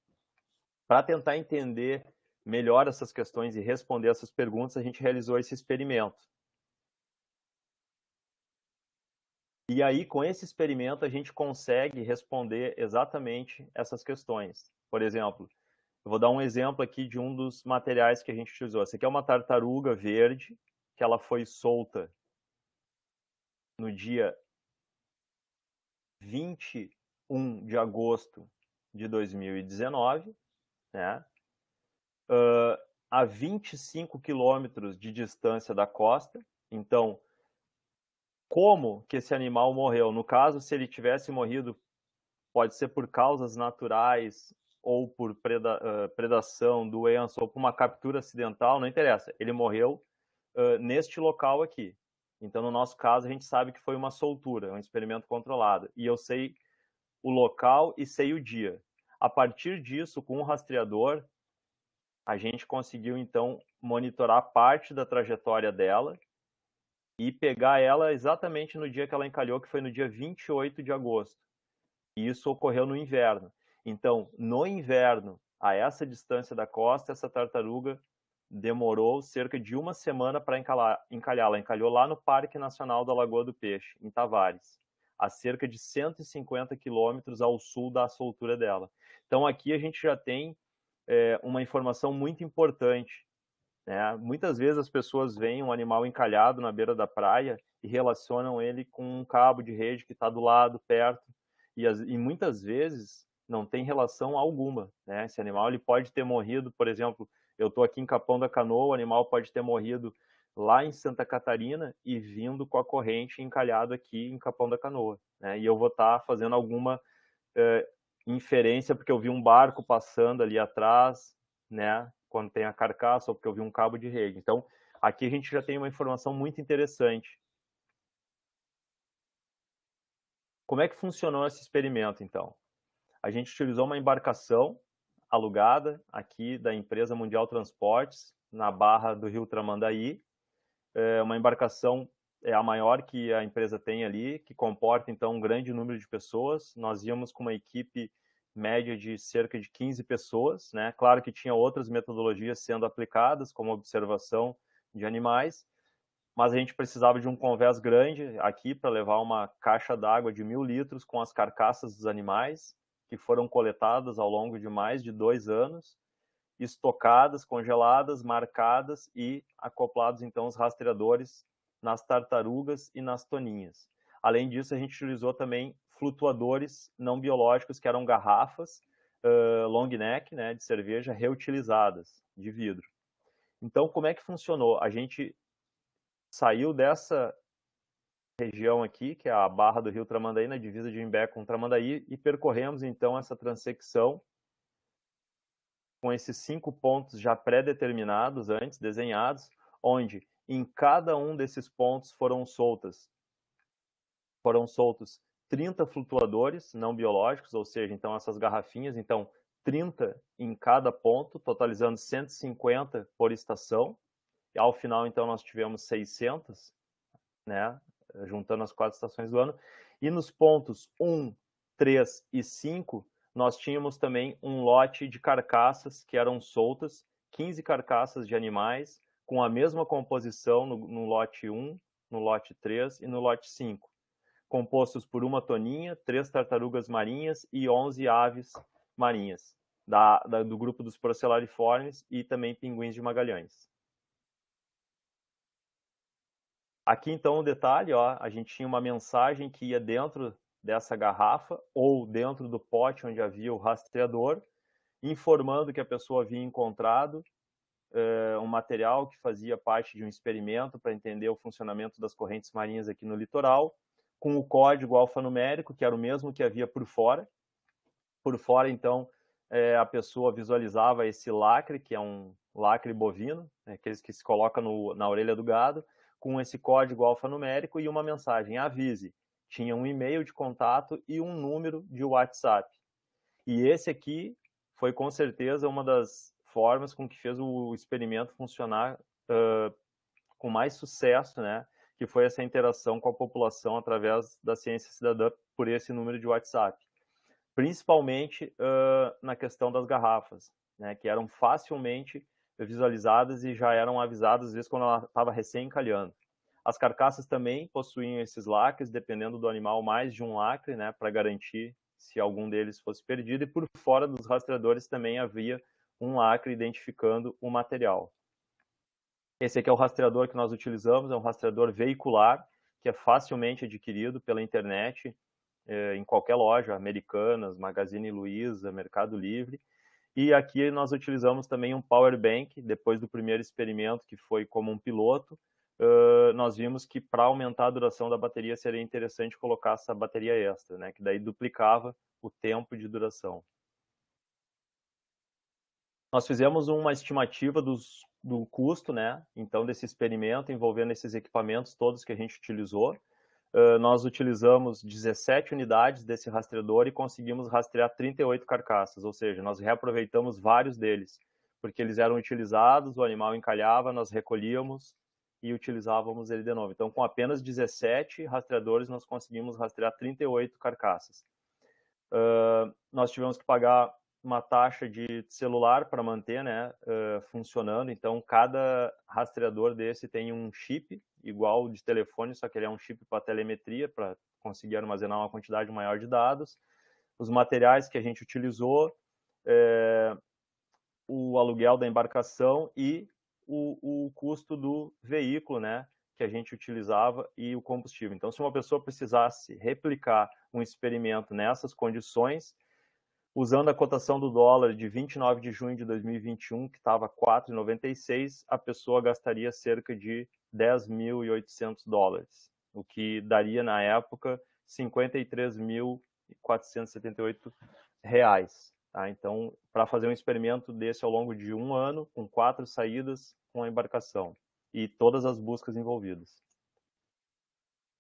A: para tentar entender melhor essas questões e responder essas perguntas, a gente realizou esse experimento. E aí, com esse experimento, a gente consegue responder exatamente essas questões. Por exemplo, eu vou dar um exemplo aqui de um dos materiais que a gente utilizou. Essa aqui é uma tartaruga verde, que ela foi solta no dia 21 de agosto de 2019, né? Uh, a 25 quilômetros de distância da costa. Então, como que esse animal morreu. No caso, se ele tivesse morrido, pode ser por causas naturais ou por preda uh, predação, doença ou por uma captura acidental, não interessa. Ele morreu uh, neste local aqui. Então, no nosso caso, a gente sabe que foi uma soltura, um experimento controlado. E eu sei o local e sei o dia. A partir disso, com o rastreador, a gente conseguiu então monitorar parte da trajetória dela e pegar ela exatamente no dia que ela encalhou, que foi no dia 28 de agosto. E isso ocorreu no inverno. Então, no inverno, a essa distância da costa, essa tartaruga demorou cerca de uma semana para encalhar. Ela encalhou lá no Parque Nacional da Lagoa do Peixe, em Tavares, a cerca de 150 quilômetros ao sul da soltura dela. Então aqui a gente já tem é, uma informação muito importante. Né? Muitas vezes as pessoas veem um animal encalhado na beira da praia e relacionam ele com um cabo de rede que está do lado, perto, e, as, e, muitas vezes não tem relação alguma. Né? Esse animal ele pode ter morrido, por exemplo, eu estou aqui em Capão da Canoa, o animal pode ter morrido lá em Santa Catarina e vindo com a corrente encalhado aqui em Capão da Canoa. Né? E eu vou estar tá fazendo alguma eh, inferência porque eu vi um barco passando ali atrás, né? Quando tem a carcaça, ou porque eu vi um cabo de rede. Então, aqui a gente já tem uma informação muito interessante. Como é que funcionou esse experimento, então? A gente utilizou uma embarcação alugada aqui da empresa Mundial Transportes, na barra do Rio Tramandaí, é uma embarcação é a maior que a empresa tem ali, que comporta então um grande número de pessoas. Nós íamos com uma equipe média de cerca de 15 pessoas, né? Claro que tinha outras metodologias sendo aplicadas, como observação de animais, mas a gente precisava de um convés grande aqui para levar uma caixa d'água de mil litros com as carcaças dos animais, que foram coletadas ao longo de mais de dois anos, estocadas, congeladas, marcadas e acoplados então os rastreadores nas tartarugas e nas toninhas. Além disso, a gente utilizou também flutuadores não biológicos, que eram garrafas uh, long neck, né, de cerveja reutilizadas, de vidro. Então, como é que funcionou? A gente saiu dessa região aqui, que é a Barra do Rio Tramandaí, na divisa de Imbé com Tramandaí, e percorremos então essa transecção com esses cinco pontos já pré-determinados antes, desenhados, onde em cada um desses pontos foram soltas foram soltos 30 flutuadores não biológicos, ou seja, então essas garrafinhas, então 30 em cada ponto, totalizando 150 por estação. E ao final, então, nós tivemos 600, né, juntando as quatro estações do ano. E nos pontos 1, 3 e 5, nós tínhamos também um lote de carcaças que eram soltas, 15 carcaças de animais, com a mesma composição no, no lote 1, no lote 3 e no lote 5, compostos por uma toninha, três tartarugas marinhas e 11 aves marinhas, da, da, do grupo dos Procellariformes e também pinguins de Magalhães. Aqui então o um detalhe, ó, a gente tinha uma mensagem que ia dentro dessa garrafa ou dentro do pote onde havia o rastreador, informando que a pessoa havia encontrado uh, um material que fazia parte de um experimento para entender o funcionamento das correntes marinhas aqui no litoral, com o código alfanumérico, que era o mesmo que havia por fora. Por fora, então, é, a pessoa visualizava esse lacre, que é um lacre bovino, né, aqueles que se coloca no, na orelha do gado, com esse código alfanumérico e uma mensagem, avise, tinha um e-mail de contato e um número de WhatsApp. E esse aqui foi com certeza uma das formas com que fez o experimento funcionar uh, com mais sucesso, né? Que foi essa interação com a população através da ciência cidadã por esse número de WhatsApp. Principalmente uh, na questão das garrafas, né? Que eram facilmente visualizadas e já eram avisadas, às vezes, quando ela estava recém-encalhando. As carcaças também possuíam esses lacres, dependendo do animal, mais de um lacre, né, para garantir se algum deles fosse perdido, e por fora dos rastreadores também havia um lacre identificando o material. Esse aqui é o rastreador que nós utilizamos, é um rastreador veicular, que é facilmente adquirido pela internet, eh, em qualquer loja, Americanas, Magazine Luiza, Mercado Livre, e aqui nós utilizamos também um power bank, depois do primeiro experimento, que foi como um piloto, uh, nós vimos que para aumentar a duração da bateria seria interessante colocar essa bateria extra, né, que daí duplicava o tempo de duração. Nós fizemos uma estimativa dos, do custo, né, então, desse experimento envolvendo esses equipamentos todos que a gente utilizou. Uh, nós utilizamos 17 unidades desse rastreador e conseguimos rastrear 38 carcaças, ou seja, nós reaproveitamos vários deles, porque eles eram utilizados, o animal encalhava, nós recolhíamos, e utilizávamos ele de novo. Então, com apenas 17 rastreadores, nós conseguimos rastrear 38 carcaças. Uh, nós tivemos que pagar uma taxa de celular para manter né, uh, funcionando. Então, cada rastreador desse tem um chip igual de telefone, só que ele é um chip para telemetria, para conseguir armazenar uma quantidade maior de dados. Os materiais que a gente utilizou, é, o aluguel da embarcação e o, o custo do veículo, né, que a gente utilizava e o combustível. Então, se uma pessoa precisasse replicar um experimento nessas condições, usando a cotação do dólar de 29 de junho de 2021, que estava 4,96, a pessoa gastaria cerca de 10.800 dólares, o que daria na época 53.478 reais. Tá? Então, para fazer um experimento desse ao longo de um ano, com quatro saídas com a embarcação e todas as buscas envolvidas.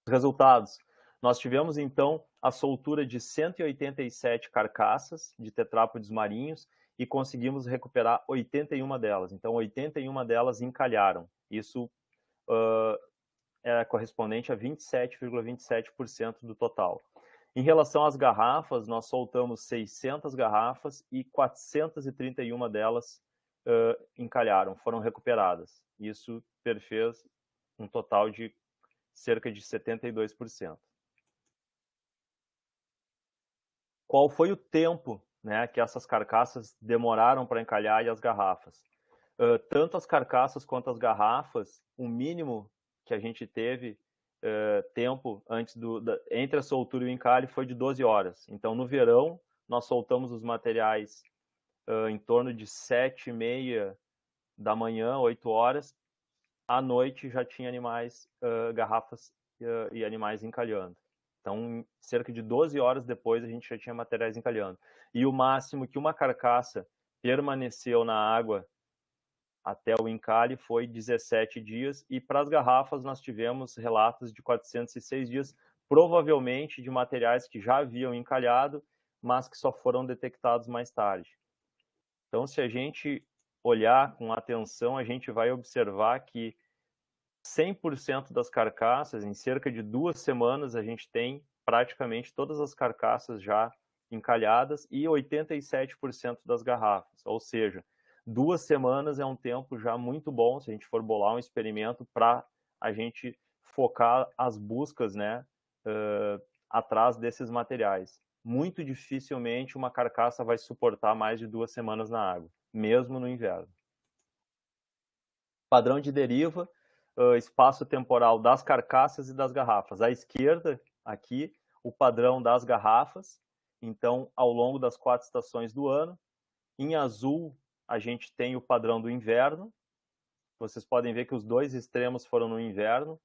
A: Resultados. Nós tivemos, então, a soltura de 187 carcaças de tetrápodes marinhos e conseguimos recuperar 81 delas. Então, 81 delas encalharam. Isso uh, é correspondente a 27,27% ,27 do total. Em relação às garrafas, nós soltamos 600 garrafas e 431 delas uh, encalharam, foram recuperadas. Isso perfez um total de cerca de 72%. Qual foi o tempo né, que essas carcaças demoraram para encalhar e as garrafas? Uh, tanto as carcaças quanto as garrafas, o mínimo que a gente teve uh, tempo antes do, da, entre a soltura e o encalhe foi de 12 horas. Então, no verão, nós soltamos os materiais uh, em torno de 7 e meia da manhã, 8 horas. À noite já tinha animais, garrafas e animais encalhando. Então, cerca de 12 horas depois, a gente já tinha materiais encalhando. E o máximo que uma carcaça permaneceu na água até o encalhe foi 17 dias, e para as garrafas nós tivemos relatos de 406 dias, provavelmente de materiais que já haviam encalhado, mas que só foram detectados mais tarde. Então, se a gente olhar com atenção, a gente vai observar que 100% das carcaças, em cerca de duas semanas, a gente tem praticamente todas as carcaças já encalhadas e 87% das garrafas. Ou seja, duas semanas é um tempo já muito bom se a gente for bolar um experimento para a gente focar as buscas né, uh, atrás desses materiais. Muito dificilmente uma carcaça vai suportar mais de duas semanas na água, mesmo no inverno. Padrão de deriva, uh, espaço temporal das carcaças e das garrafas. À esquerda, aqui, o padrão das garrafas. Então, ao longo das quatro estações do ano. Em azul, a gente tem o padrão do inverno. Vocês podem ver que os dois extremos foram no inverno.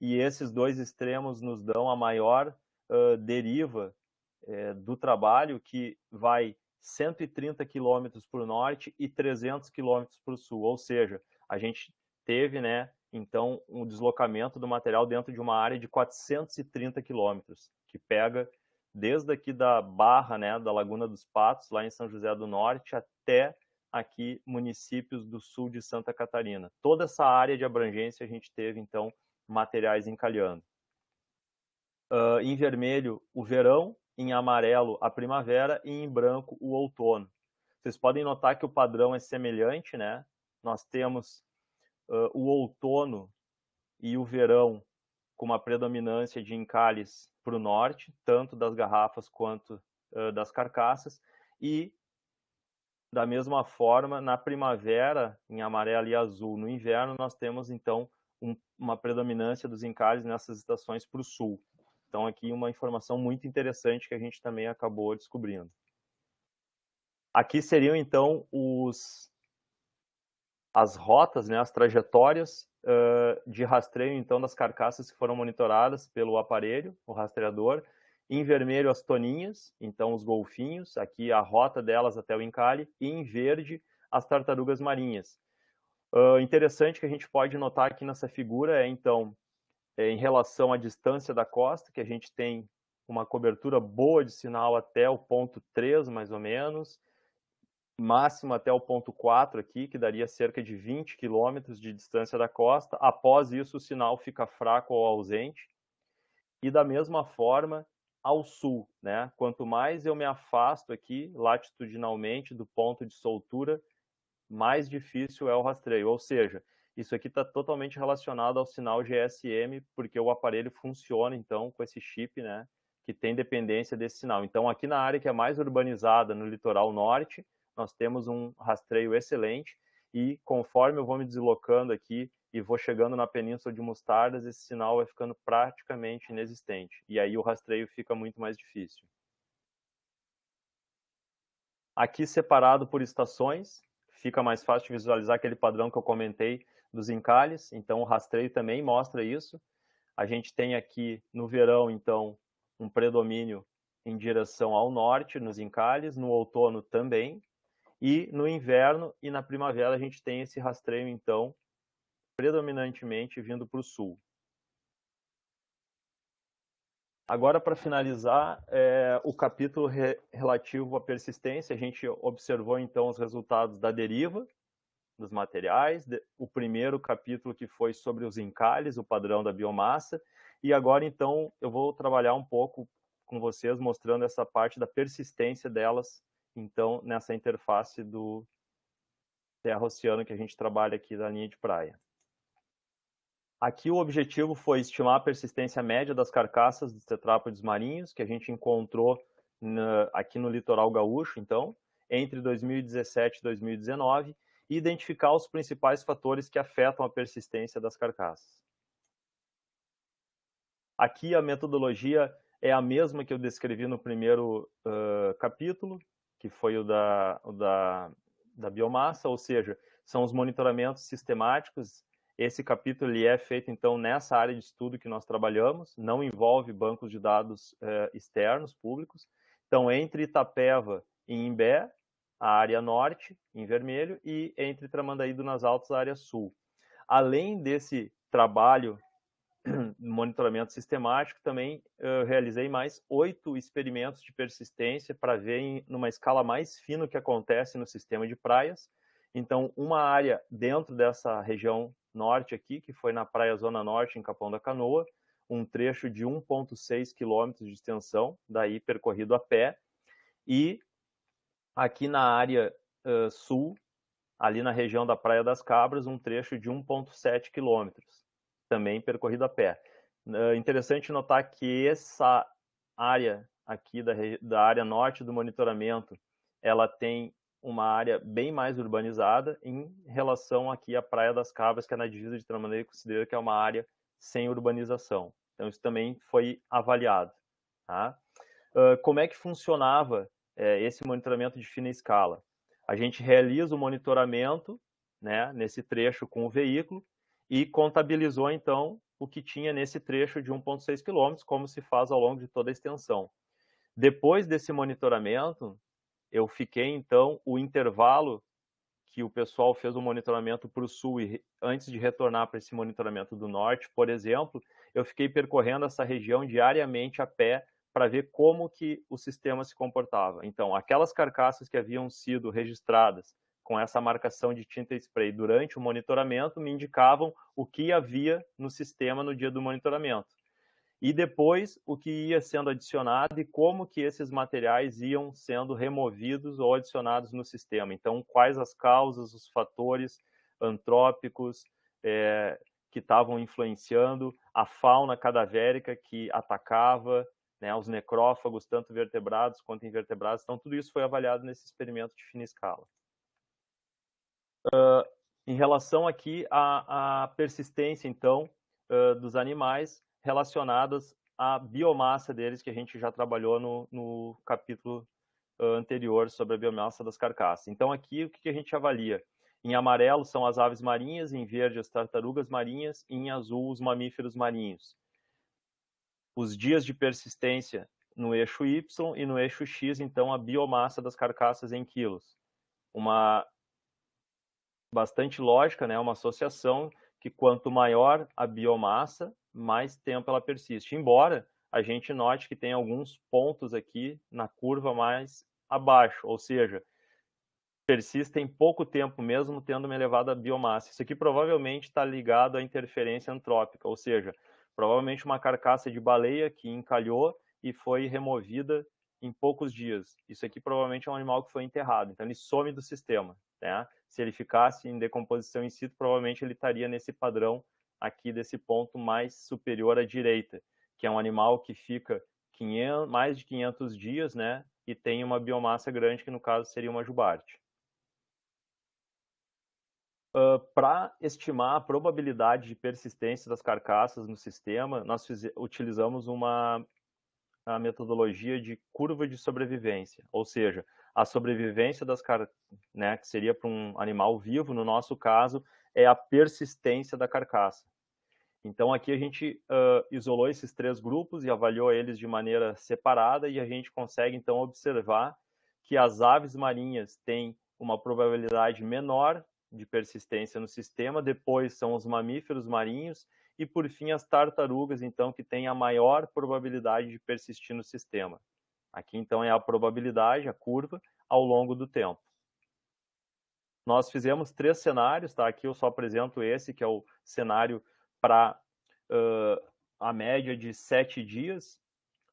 A: E esses dois extremos nos dão a maior uh, deriva uh, do trabalho, que vai 130 quilômetros para o norte e 300 quilômetros para o sul. Ou seja, a gente teve né, então um deslocamento do material dentro de uma área de 430 quilômetros, que pega desde aqui da Barra, né, da Laguna dos Patos, lá em São José do Norte, até aqui municípios do sul de Santa Catarina. Toda essa área de abrangência a gente teve, então, materiais encalhando. Uh, em vermelho, o verão, em amarelo, a primavera e em branco, o outono. Vocês podem notar que o padrão é semelhante, né? Nós temos uh, o outono e o verão com uma predominância de encalhes para o norte, tanto das garrafas quanto uh, das carcaças, e da mesma forma, na primavera, em amarelo e azul, no inverno, nós temos então um, uma predominância dos encalhes nessas estações para o sul. Então, aqui uma informação muito interessante que a gente também acabou descobrindo. Aqui seriam então os as rotas, né, as trajetórias uh, de rastreio então das carcaças que foram monitoradas pelo aparelho, o rastreador. Em vermelho as toninhas, então os golfinhos, aqui a rota delas até o encalhe, e em verde as tartarugas marinhas. Uh, interessante que a gente pode notar aqui nessa figura é então é, em relação à distância da costa, que a gente tem uma cobertura boa de sinal até o ponto 3, mais ou menos, máximo até o ponto 4 aqui, que daria cerca de 20 quilômetros de distância da costa. Após isso, o sinal fica fraco ou ausente. E da mesma forma, ao sul, né? Quanto mais eu me afasto aqui latitudinalmente do ponto de soltura, mais difícil é o rastreio. Ou seja, isso aqui está totalmente relacionado ao sinal GSM, porque o aparelho funciona então com esse chip, né? Que tem dependência desse sinal. Então, aqui na área que é mais urbanizada, no litoral norte, nós temos um rastreio excelente e conforme eu vou me deslocando aqui e vou chegando na península de Mostardas, esse sinal vai ficando praticamente inexistente. E aí o rastreio fica muito mais difícil. Aqui separado por estações, fica mais fácil visualizar aquele padrão que eu comentei dos encalhes, então o rastreio também mostra isso. A gente tem aqui no verão, então, um predomínio em direção ao norte nos encalhes, no outono também, e no inverno e na primavera a gente tem esse rastreio, então, predominantemente vindo para o sul. Agora, para finalizar, é, o capítulo re relativo à persistência, a gente observou então os resultados da deriva dos materiais, de, o primeiro capítulo que foi sobre os encalhes, o padrão da biomassa, e agora então eu vou trabalhar um pouco com vocês mostrando essa parte da persistência delas, então nessa interface do terra-oceano que a gente trabalha aqui da linha de praia. Aqui o objetivo foi estimar a persistência média das carcaças dos tetrápodes marinhos que a gente encontrou na, aqui no litoral gaúcho, então, entre 2017 e 2019, e identificar os principais fatores que afetam a persistência das carcaças. Aqui a metodologia é a mesma que eu descrevi no primeiro uh, capítulo, que foi o da, o da, da biomassa, ou seja, são os monitoramentos sistemáticos esse capítulo ele é feito, então, nessa área de estudo que nós trabalhamos, não envolve bancos de dados eh, externos, públicos. Então, entre Itapeva e Imbé, a área norte, em vermelho, e entre Tramandaí do Nas Altas, a área sul. Além desse trabalho monitoramento sistemático, também realizei mais oito experimentos de persistência para ver em numa escala mais fina o que acontece no sistema de praias. Então, uma área dentro dessa região norte aqui, que foi na Praia Zona Norte, em Capão da Canoa, um trecho de 1,6 quilômetros de extensão, daí percorrido a pé, e aqui na área uh, sul, ali na região da Praia das Cabras, um trecho de 1,7 quilômetros, também percorrido a pé. Uh, interessante notar que essa área aqui da, da área norte do monitoramento, ela tem uma área bem mais urbanizada em relação aqui à Praia das Cabras, que é na divisa de Tramandaí e Considera que é uma área sem urbanização. Então, isso também foi avaliado. Tá? Uh, como é que funcionava é, esse monitoramento de fina escala? A gente realiza o monitoramento né, nesse trecho com o veículo e contabilizou, então, o que tinha nesse trecho de 1,6 km, como se faz ao longo de toda a extensão. Depois desse monitoramento, eu fiquei, então, o intervalo que o pessoal fez o monitoramento para o sul e antes de retornar para esse monitoramento do norte, por exemplo, eu fiquei percorrendo essa região diariamente a pé para ver como que o sistema se comportava. Então, aquelas carcaças que haviam sido registradas com essa marcação de tinta spray durante o monitoramento me indicavam o que havia no sistema no dia do monitoramento e depois o que ia sendo adicionado e como que esses materiais iam sendo removidos ou adicionados no sistema. Então, quais as causas, os fatores antrópicos é, que estavam influenciando a fauna cadavérica que atacava né, os necrófagos, tanto vertebrados quanto invertebrados. Então, tudo isso foi avaliado nesse experimento de fina escala. Uh, em relação aqui à, à persistência, então, uh, dos animais, relacionadas à biomassa deles, que a gente já trabalhou no, no capítulo anterior sobre a biomassa das carcaças. Então, aqui, o que a gente avalia? Em amarelo são as aves marinhas, em verde as tartarugas marinhas, e em azul os mamíferos marinhos. Os dias de persistência no eixo Y e no eixo X, então, a biomassa das carcaças em quilos. Uma bastante lógica, né? uma associação que quanto maior a biomassa, mais tempo ela persiste. Embora a gente note que tem alguns pontos aqui na curva mais abaixo, ou seja, persistem pouco tempo mesmo tendo uma elevada biomassa. Isso aqui provavelmente está ligado à interferência antrópica, ou seja, provavelmente uma carcaça de baleia que encalhou e foi removida em poucos dias. Isso aqui provavelmente é um animal que foi enterrado, então ele some do sistema. Né? Se ele ficasse em decomposição in situ, provavelmente ele estaria nesse padrão aqui desse ponto mais superior à direita, que é um animal que fica 500, mais de 500 dias, né, e tem uma biomassa grande, que no caso seria uma jubarte. Uh, Para estimar a probabilidade de persistência das carcaças no sistema, nós utilizamos uma metodologia de curva de sobrevivência, ou seja, a sobrevivência das né, que seria para um animal vivo, no nosso caso, é a persistência da carcaça. Então aqui a gente uh, isolou esses três grupos e avaliou eles de maneira separada e a gente consegue então observar que as aves marinhas têm uma probabilidade menor de persistência no sistema, depois são os mamíferos marinhos e por fim as tartarugas, então, que têm a maior probabilidade de persistir no sistema. Aqui então é a probabilidade, a curva, ao longo do tempo. Nós fizemos três cenários, tá? Aqui eu só apresento esse, que é o cenário para uh, a média de sete dias.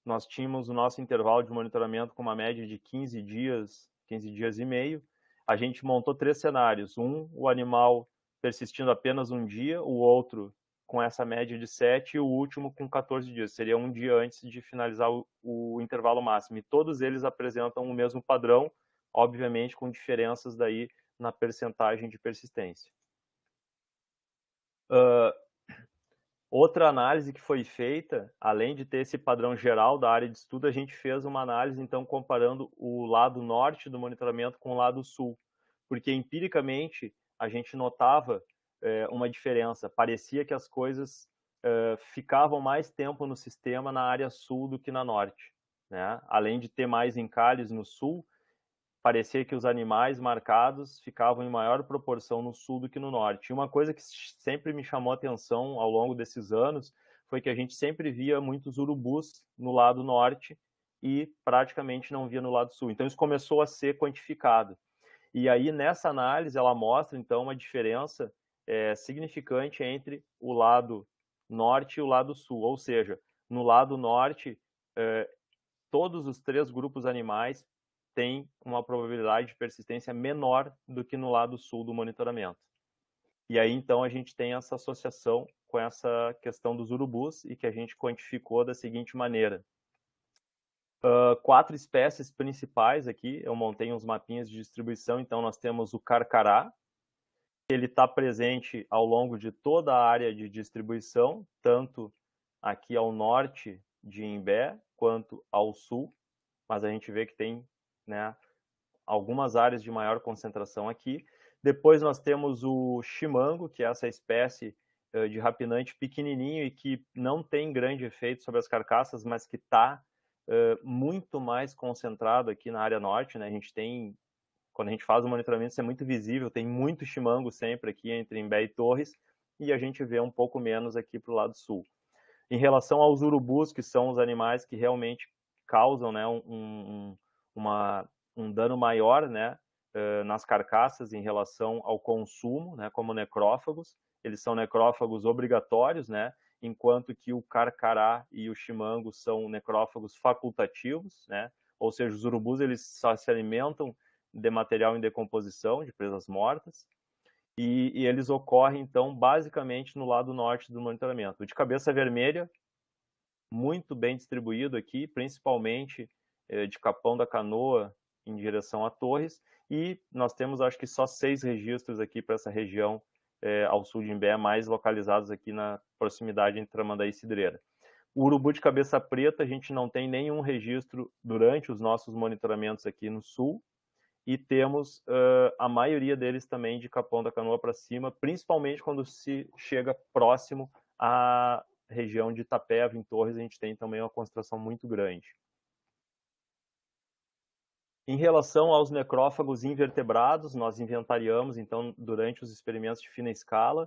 A: Nós tínhamos o nosso intervalo de monitoramento com uma média de 15 dias, 15 dias e meio. A gente montou três cenários. Um, o animal persistindo apenas um dia, o outro com essa média de 7 e o último com 14 dias. Seria um dia antes de finalizar o, o intervalo máximo. E todos eles apresentam o mesmo padrão, obviamente com diferenças daí na percentagem de persistência. Uh, Outra análise que foi feita, além de ter esse padrão geral da área de estudo, a gente fez uma análise, então, comparando o lado norte do monitoramento com o lado sul, porque empiricamente a gente notava é, uma diferença. Parecia que as coisas é, ficavam mais tempo no sistema na área sul do que na norte. Né? Além de ter mais encalhes no sul, parecia que os animais marcados ficavam em maior proporção no sul do que no norte. E uma coisa que sempre me chamou atenção ao longo desses anos foi que a gente sempre via muitos urubus no lado norte e praticamente não via no lado sul. Então isso começou a ser quantificado. E aí nessa análise ela mostra então uma diferença é, significante entre o lado norte e o lado sul. Ou seja, no lado norte é, todos os três grupos animais tem uma probabilidade de persistência menor do que no lado sul do monitoramento. E aí, então, a gente tem essa associação com essa questão dos urubus e que a gente quantificou da seguinte maneira. Uh, quatro espécies principais aqui, eu montei uns mapinhas de distribuição, então nós temos o carcará, ele está presente ao longo de toda a área de distribuição, tanto aqui ao norte de Imbé, quanto ao sul, mas a gente vê que tem né? Algumas áreas de maior concentração aqui. Depois nós temos o chimango, que é essa espécie uh, de rapinante pequenininho e que não tem grande efeito sobre as carcaças, mas que está uh, muito mais concentrado aqui na área norte, né? A gente tem, quando a gente faz o monitoramento, isso é muito visível, tem muito chimango sempre aqui entre Imbé e Torres, e a gente vê um pouco menos aqui para o lado sul. Em relação aos urubus, que são os animais que realmente causam né, um, um, uma, um dano maior né, nas carcaças em relação ao consumo, né, como necrófagos. Eles são necrófagos obrigatórios, né, enquanto que o carcará e o chimango são necrófagos facultativos, né, ou seja, os urubus eles só se alimentam de material em decomposição, de presas mortas, e, e, eles ocorrem, então, basicamente no lado norte do monitoramento. O de cabeça vermelha, muito bem distribuído aqui, principalmente é, de Capão da Canoa em direção a Torres, e nós temos acho que só seis registros aqui para essa região é, ao sul de Imbé, mais localizados aqui na proximidade entre Tramandaí e Cidreira. O urubu de cabeça preta, a gente não tem nenhum registro durante os nossos monitoramentos aqui no sul, e temos uh, a maioria deles também de Capão da Canoa para cima, principalmente quando se chega próximo à região de Itapeva, em Torres, a gente tem também uma concentração muito grande. Em relação aos necrófagos invertebrados, nós inventariamos, então, durante os experimentos de fina escala,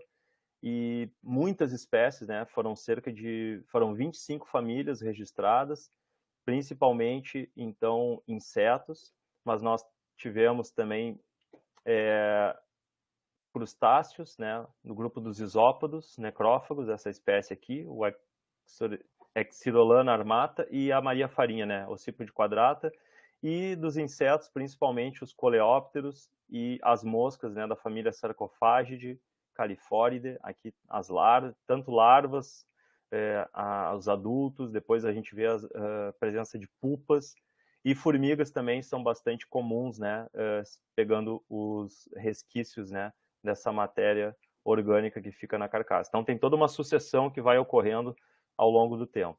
A: e muitas espécies, né, foram cerca de, foram 25 famílias registradas, principalmente, então, insetos, mas nós tivemos também é, crustáceos, né, no grupo dos isópodos necrófagos, essa espécie aqui, o Exirolana armata e a Maria farinha, né, Ossipode quadrata, e dos insetos, principalmente os coleópteros e as moscas, né, da família Sarcophagidae, Califóride, aqui as larvas, tanto larvas, é, a, os adultos, depois a gente vê a, a, presença de pupas, e formigas também são bastante comuns, né, uh, pegando os resquícios, né, dessa matéria orgânica que fica na carcaça. Então tem toda uma sucessão que vai ocorrendo ao longo do tempo.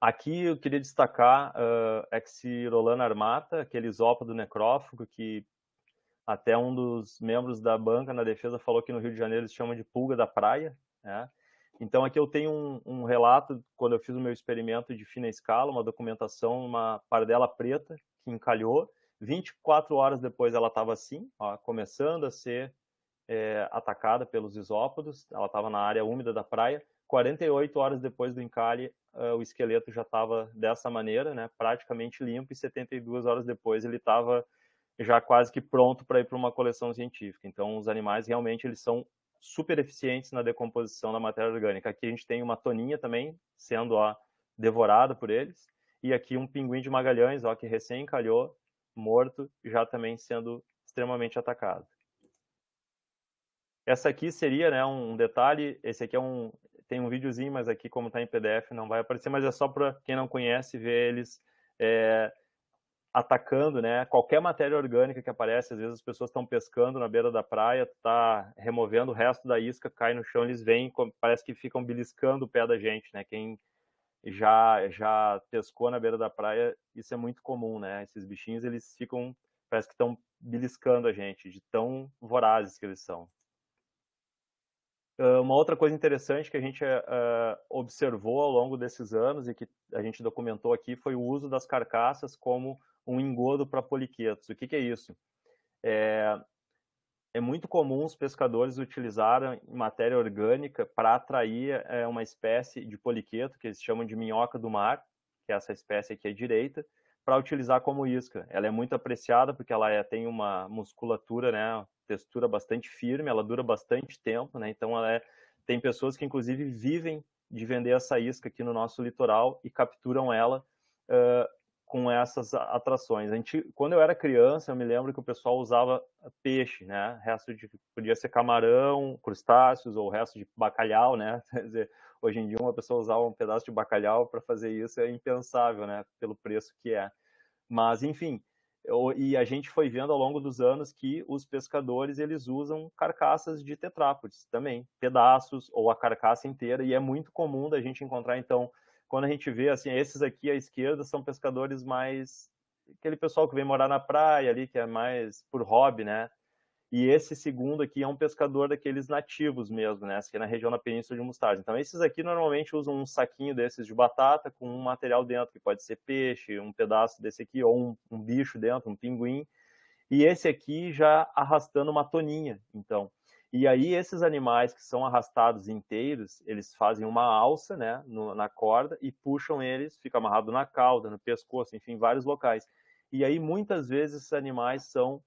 A: Aqui eu queria destacar uh, Exirolana armata, aquele isópodo necrófago que até um dos membros da banca na defesa falou que no Rio de Janeiro eles chamam de pulga da praia. Né? Então aqui eu tenho um, um, relato, quando eu fiz o meu experimento de fina escala, uma documentação, uma pardela preta que encalhou. 24 horas depois ela estava assim, ó, começando a ser é, atacada pelos isópodos, ela estava na área úmida da praia. 48 horas depois do encalhe, uh, o esqueleto já estava dessa maneira, né, praticamente limpo, e 72 horas depois ele estava já quase que pronto para ir para uma coleção científica. Então, os animais realmente eles são super eficientes na decomposição da matéria orgânica. Aqui a gente tem uma toninha também sendo ó, devorada por eles, e aqui um pinguim de Magalhães, ó, que recém encalhou, morto, já também sendo extremamente atacado. Essa aqui seria né, um detalhe, esse aqui é um, tem um videozinho, mas aqui como está em PDF não vai aparecer, mas é só para quem não conhece ver eles é, atacando, né? Qualquer matéria orgânica que aparece, às vezes as pessoas estão pescando na beira da praia, tá removendo o resto da isca, cai no chão, eles vêm, parece que ficam beliscando o pé da gente, né? Quem já já pescou na beira da praia, isso é muito comum, né? Esses bichinhos eles ficam, parece que estão beliscando a gente, de tão vorazes que eles são. Uma outra coisa interessante que a gente uh, observou ao longo desses anos e que a gente documentou aqui foi o uso das carcaças como um engodo para poliquetos. O que, que é isso? É, é, muito comum os pescadores utilizarem matéria orgânica para atrair é, uma espécie de poliqueto, que eles chamam de minhoca do mar, que é essa espécie aqui à direita, para utilizar como isca. Ela é muito apreciada porque ela é, tem uma musculatura, né, textura bastante firme, ela dura bastante tempo, né, então ela é, tem pessoas que inclusive vivem de vender essa isca aqui no nosso litoral e capturam ela uh, com essas atrações. Gente, quando eu era criança, eu me lembro que o pessoal usava peixe, né? Resto de podia ser camarão, crustáceos ou resto de bacalhau, né? Quer dizer, hoje em dia uma pessoa usar um pedaço de bacalhau para fazer isso é impensável, né? Pelo preço que é. Mas enfim, eu, e a gente foi vendo ao longo dos anos que os pescadores eles usam carcaças de tetrápodes também, pedaços ou a carcaça inteira, e é muito comum da gente encontrar então quando a gente vê, assim, esses aqui à esquerda são pescadores mais... Aquele pessoal que vem morar na praia ali, que é mais por hobby, né? E esse segundo aqui é um pescador daqueles nativos mesmo, né? Aqui é na região da Península de Mostarda. Então, esses aqui normalmente usam um saquinho desses de batata com um material dentro, que pode ser peixe, um pedaço desse aqui, ou um, um bicho dentro, um pinguim. E esse aqui já arrastando uma toninha, então. E aí esses animais que são arrastados inteiros, eles fazem uma alça, né, no, na corda e puxam eles, fica amarrado na cauda, no pescoço, enfim, em vários locais. E aí muitas vezes esses animais são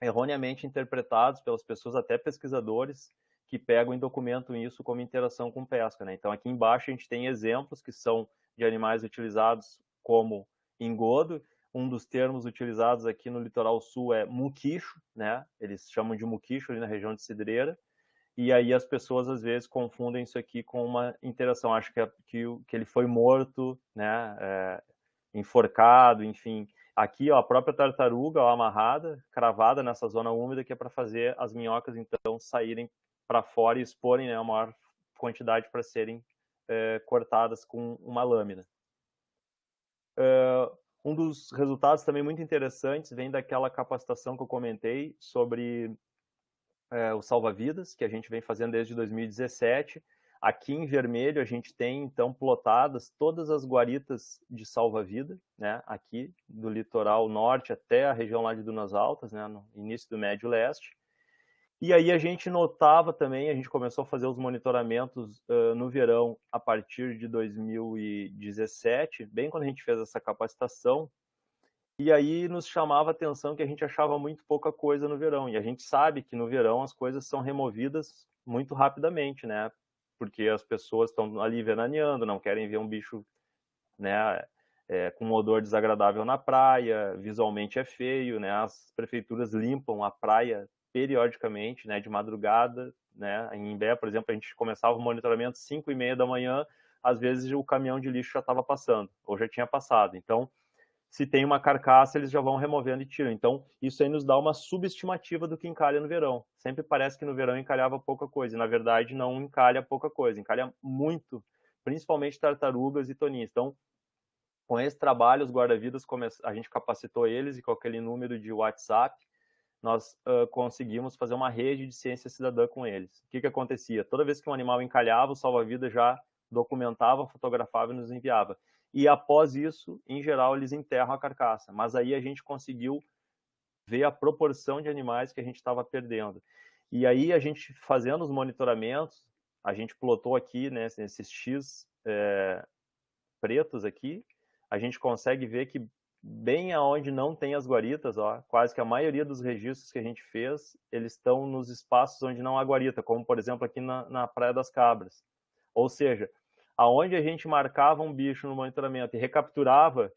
A: erroneamente interpretados pelas pessoas, até pesquisadores, que pegam e documentam isso como interação com pesca, né? Então aqui embaixo a gente tem exemplos que são de animais utilizados como engodo um dos termos utilizados aqui no litoral sul é muquicho, né? Eles chamam de muquicho ali na região de Cidreira. E aí as pessoas às vezes confundem isso aqui com uma interação. Acho que, é, que, que ele foi morto, né? É, enforcado, enfim. Aqui, ó, a própria tartaruga ó, amarrada, cravada nessa zona úmida, que é para fazer as minhocas então saírem para fora e exporem né, a maior quantidade para serem é, cortadas com uma lâmina. Uh, um dos resultados também muito interessantes vem daquela capacitação que eu comentei sobre é, o salva-vidas, que a gente vem fazendo desde 2017. Aqui em vermelho a gente tem então plotadas todas as guaritas de salva-vida, né? Aqui do litoral norte até a região lá de Dunas Altas, né? No início do Médio Leste. E aí a gente notava também, a gente começou a fazer os monitoramentos uh, no verão a partir de 2017, bem quando a gente fez essa capacitação, e aí nos chamava a atenção que a gente achava muito pouca coisa no verão, e a gente sabe que no verão as coisas são removidas muito rapidamente, né? porque as pessoas estão ali veraneando, não querem ver um bicho né, é, com um odor desagradável na praia, visualmente é feio, né? As prefeituras limpam a praia periodicamente, né, de madrugada, né? Em Imbé, por exemplo, a gente começava o monitoramento às 5 e meia da manhã, às vezes o caminhão de lixo já estava passando, ou já tinha passado. Então, se tem uma carcaça, eles já vão removendo e tiram. Então, isso aí nos dá uma subestimativa do que encalha no verão. Sempre parece que no verão encalhava pouca coisa, e na verdade não encalha pouca coisa, encalha muito, principalmente tartarugas e toninhos. Então, com esse trabalho, os guarda-vidas, a gente capacitou eles e com aquele número de WhatsApp, nós uh, conseguimos fazer uma rede de ciência cidadã com eles. O que, que acontecia? Toda vez que um animal encalhava, o salva-vida já documentava, fotografava e nos enviava. E após isso, em geral, eles enterram a carcaça. Mas aí a gente conseguiu ver a proporção de animais que a gente estava perdendo. E aí a gente fazendo os monitoramentos, a gente plotou aqui, né, nesses X é, pretos aqui, a gente consegue ver que bem aonde não tem as guaritas, ó, quase que a maioria dos registros que a gente fez, eles estão nos espaços onde não há guarita, como por exemplo aqui na, na Praia das Cabras. Ou seja, aonde a gente marcava um bicho no monitoramento e recapturava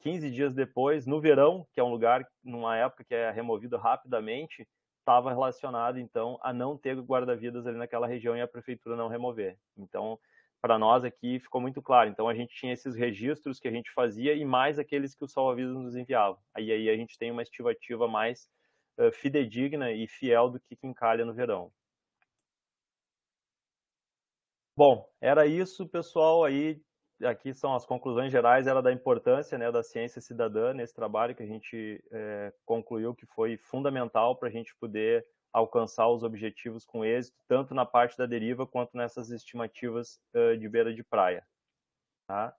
A: 15 dias depois, no verão, que é um lugar, numa época que é removido rapidamente, estava relacionado então a não ter guarda-vidas ali naquela região e a prefeitura não remover. Então, para nós aqui ficou muito claro. Então a gente tinha esses registros que a gente fazia e mais aqueles que o salva-vidas nos enviava. Aí, aí a gente tem uma estimativa mais uh, fidedigna e fiel do que encalha no verão. Bom, era isso, pessoal. Aí aqui são as conclusões gerais, era da importância né, da ciência cidadã nesse trabalho que a gente é, concluiu que foi fundamental para a gente poder alcançar os objetivos com êxito, tanto na parte da deriva quanto nessas estimativas uh, de beira de praia. Tá?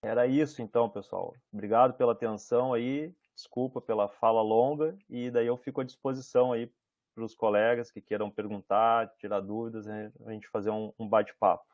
A: Era isso então, pessoal. Obrigado pela atenção aí, desculpa pela fala longa, e daí eu fico à disposição aí para os colegas que queiram perguntar, tirar dúvidas, né, a gente fazer um, um bate-papo.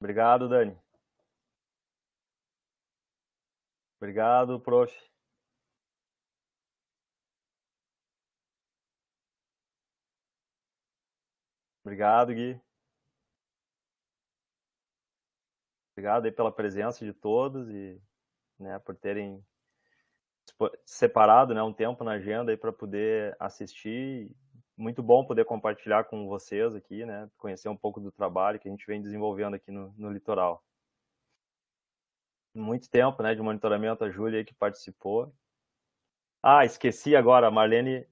A: Obrigado, Dani. Obrigado, prof. Obrigado, Gui. Obrigado aí pela presença de todos e né, por terem separado né, um tempo na agenda para poder assistir muito bom poder compartilhar com vocês aqui, né? Conhecer um pouco do trabalho que a gente vem desenvolvendo aqui no, no litoral. Muito tempo, né, de monitoramento, a Júlia que participou. Ah, esqueci agora, Marlene.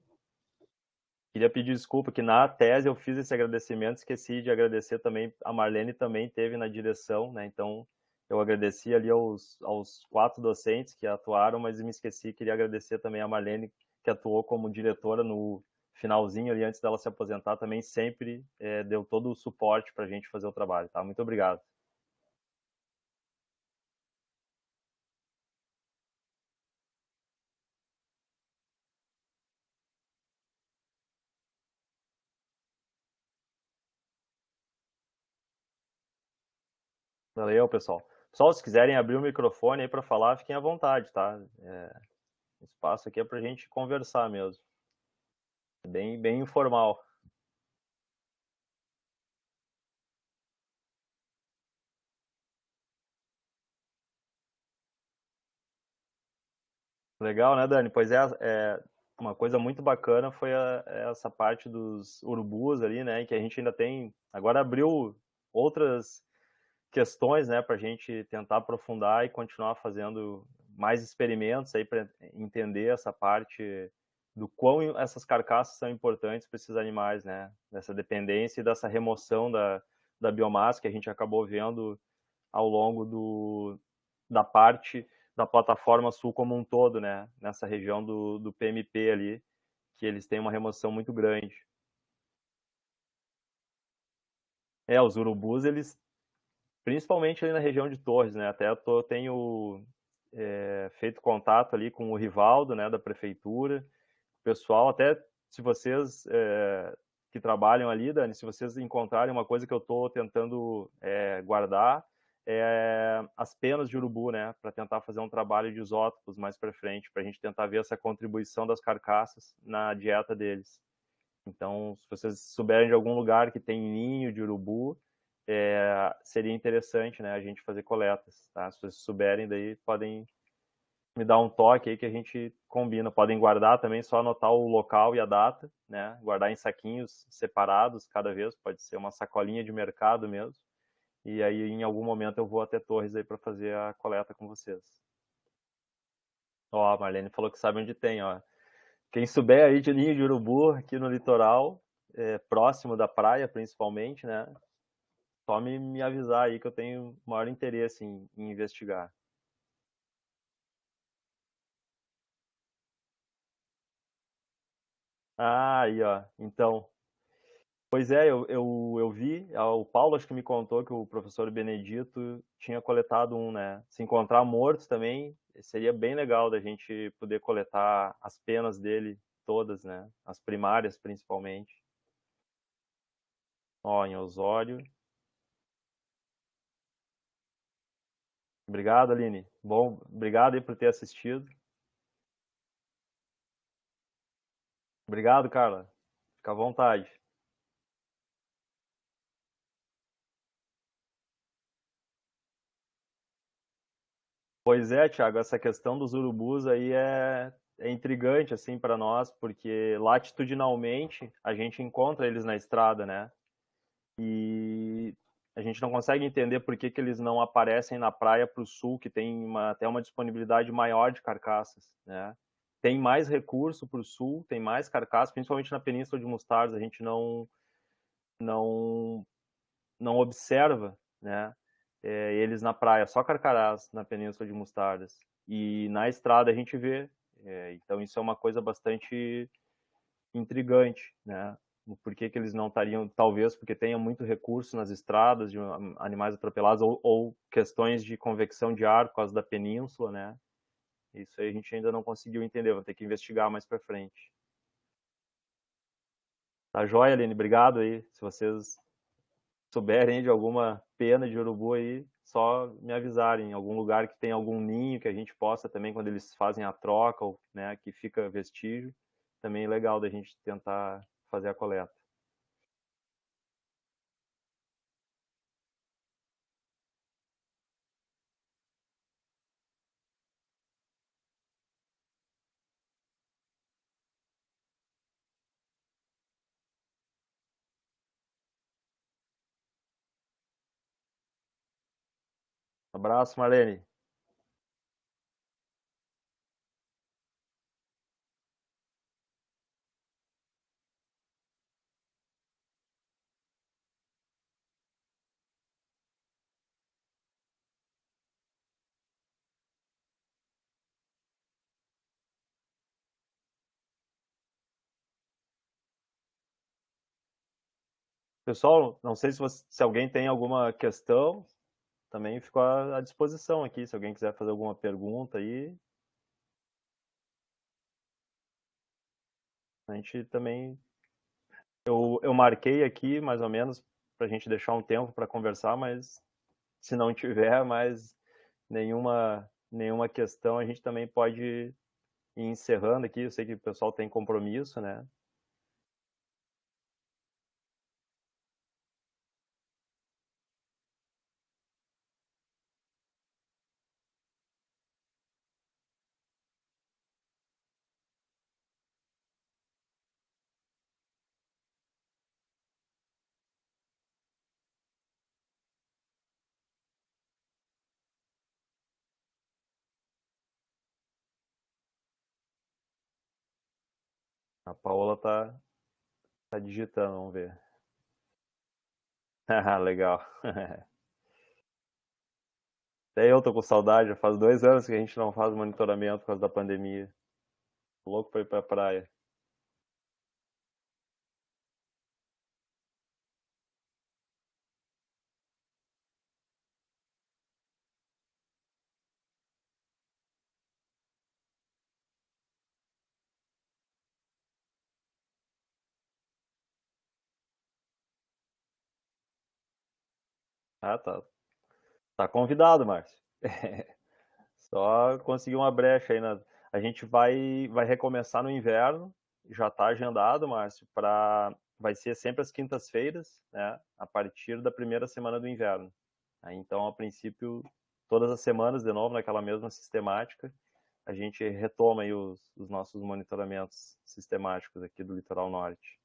A: Queria pedir desculpa que na tese eu fiz esse agradecimento, esqueci de agradecer também. A Marlene também teve na direção, né? Então eu agradeci ali aos, aos quatro docentes que atuaram, mas me esqueci, queria agradecer também a Marlene, que atuou como diretora no, finalzinho ali antes dela se aposentar também sempre é, deu todo o suporte para a gente fazer o trabalho, tá? Muito obrigado. Valeu, pessoal. Pessoal, se quiserem abrir o microfone aí para falar, fiquem à vontade, tá? É, espaço aqui é para a gente conversar mesmo. Bem, bem informal. Legal, né, Dani? Pois é, é uma coisa muito bacana foi a, essa parte dos urubus ali, né? Que a gente ainda tem. Agora abriu outras questões, né, para a gente tentar aprofundar e continuar fazendo mais experimentos aí para entender essa parte do quão essas carcaças são importantes para esses animais, né? Dessa dependência e dessa remoção da, da biomassa que a gente acabou vendo ao longo do, da parte da plataforma sul como um todo, né? Nessa região do, do PMP ali, que eles têm uma remoção muito grande. É, os urubus, eles, principalmente ali na região de Torres, né? Até eu tenho é, feito contato ali com o Rivaldo, né, da prefeitura, pessoal, até se vocês é, que trabalham ali, Dani, se vocês encontrarem uma coisa que eu estou tentando é, guardar, é, as penas de urubu, né, para tentar fazer um trabalho de isótopos mais para frente, para a gente tentar ver essa contribuição das carcaças na dieta deles. Então, se vocês souberem de algum lugar que tem ninho de urubu, é, seria interessante, né, a gente fazer coletas, tá? Se vocês souberem, daí podem me dar um toque aí que a gente combina. Podem guardar também, só anotar o local e a data, né? Guardar em saquinhos separados cada vez, pode ser uma sacolinha de mercado mesmo. E aí, em algum momento, eu vou até Torres aí para fazer a coleta com vocês. Ó, a Marlene falou que sabe onde tem, ó. Quem souber aí de ninho de urubu aqui no litoral, é, próximo da praia principalmente, né? Só me, me avisar aí que eu tenho maior interesse em, em investigar. Ah, aí, ó. Então, pois é, eu, eu, eu vi, ah, o Paulo acho que me contou que o professor Benedito tinha coletado um, né? Se encontrar mortos também, seria bem legal da gente poder coletar as penas dele todas, né? As primárias, principalmente. Ó, em Osório. Obrigado, Aline. Bom, obrigado aí por ter assistido. Obrigado, Carla. Fica à vontade. Pois é, Thiago, essa questão dos urubus aí é, é intrigante assim para nós, porque latitudinalmente a gente encontra eles na estrada, né? E a gente não consegue entender por que, que eles não aparecem na praia para o sul, que tem uma, até uma disponibilidade maior de carcaças, né? Tem mais recurso para o sul, tem mais carcaça, principalmente na Península de Mostardas, a gente não não não observa, né? É, eles na praia, só carcarás na Península de Mostardas e na estrada a gente vê. É, então isso é uma coisa bastante intrigante, né? Por que, que eles não estariam, talvez porque tenham muito recurso nas estradas de animais atropelados ou, ou questões de convecção de ar por causa da península, né? Isso aí a gente ainda não conseguiu entender, vou ter que investigar mais para frente. Tá joia, Aline? Obrigado aí. Se vocês souberem de alguma pena de urubu aí, só me avisarem. Em algum lugar que tem algum ninho que a gente possa também, quando eles fazem a troca, ou, né, que fica vestígio, também é legal da gente tentar fazer a coleta. Abraço, Marlene. Pessoal, não sei se, você, se alguém tem alguma questão, também fico à, disposição aqui, se alguém quiser fazer alguma pergunta aí. A gente também. Eu, eu marquei aqui mais ou menos para a gente deixar um tempo para conversar, mas se não tiver mais nenhuma, nenhuma questão, a gente também pode ir encerrando aqui. Eu sei que o pessoal tem compromisso, né? Paola tá, tá digitando, vamos ver. Legal. Até eu tô com saudade, já faz dois anos que a gente não faz monitoramento por causa da pandemia. Louco pra ir pra praia. Ah, tá. Tá convidado, Márcio. Só conseguir uma brecha aí na. A gente vai, vai recomeçar no inverno, já está agendado, Márcio, para vai ser sempre às quintas-feiras, né, a partir da primeira semana do inverno. Então, a princípio, todas as semanas, de novo, naquela mesma sistemática, a gente retoma aí os, os nossos monitoramentos sistemáticos aqui do litoral norte.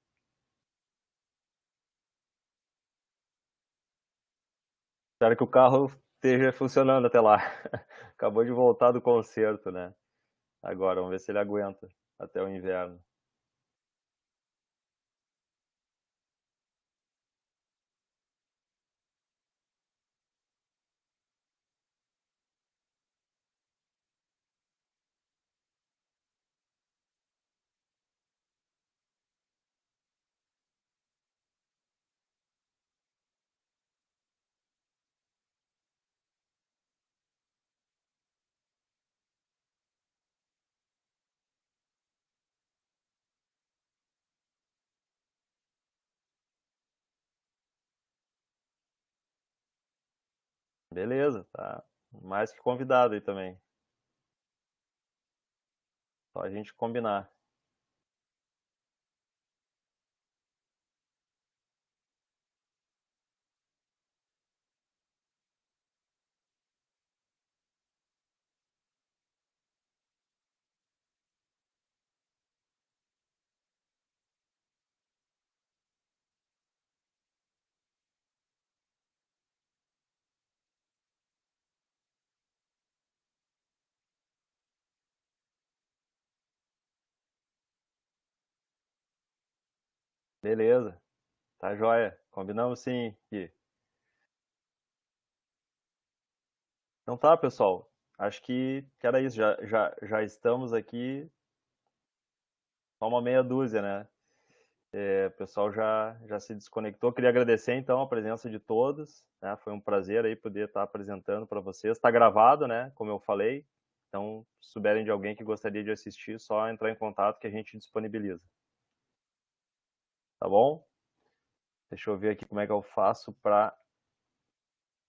A: Espero que o carro esteja funcionando até lá. Acabou de voltar do concerto, né? Agora, vamos ver se ele aguenta até o inverno. Beleza, tá mais que convidado aí também. Só a gente combinar. Beleza, tá joia. Combinamos sim, Gui. Então tá, pessoal. Acho que, era isso. Já, já, já estamos aqui só uma meia dúzia, né? É, o pessoal já, já se desconectou. Queria agradecer então a presença de todos. Né? Foi um prazer aí poder estar apresentando para vocês. Está gravado, né? Como eu falei. Então, se souberem de alguém que gostaria de assistir, só entrar em contato que a gente disponibiliza. Tá bom? Deixa eu ver aqui como é que eu faço para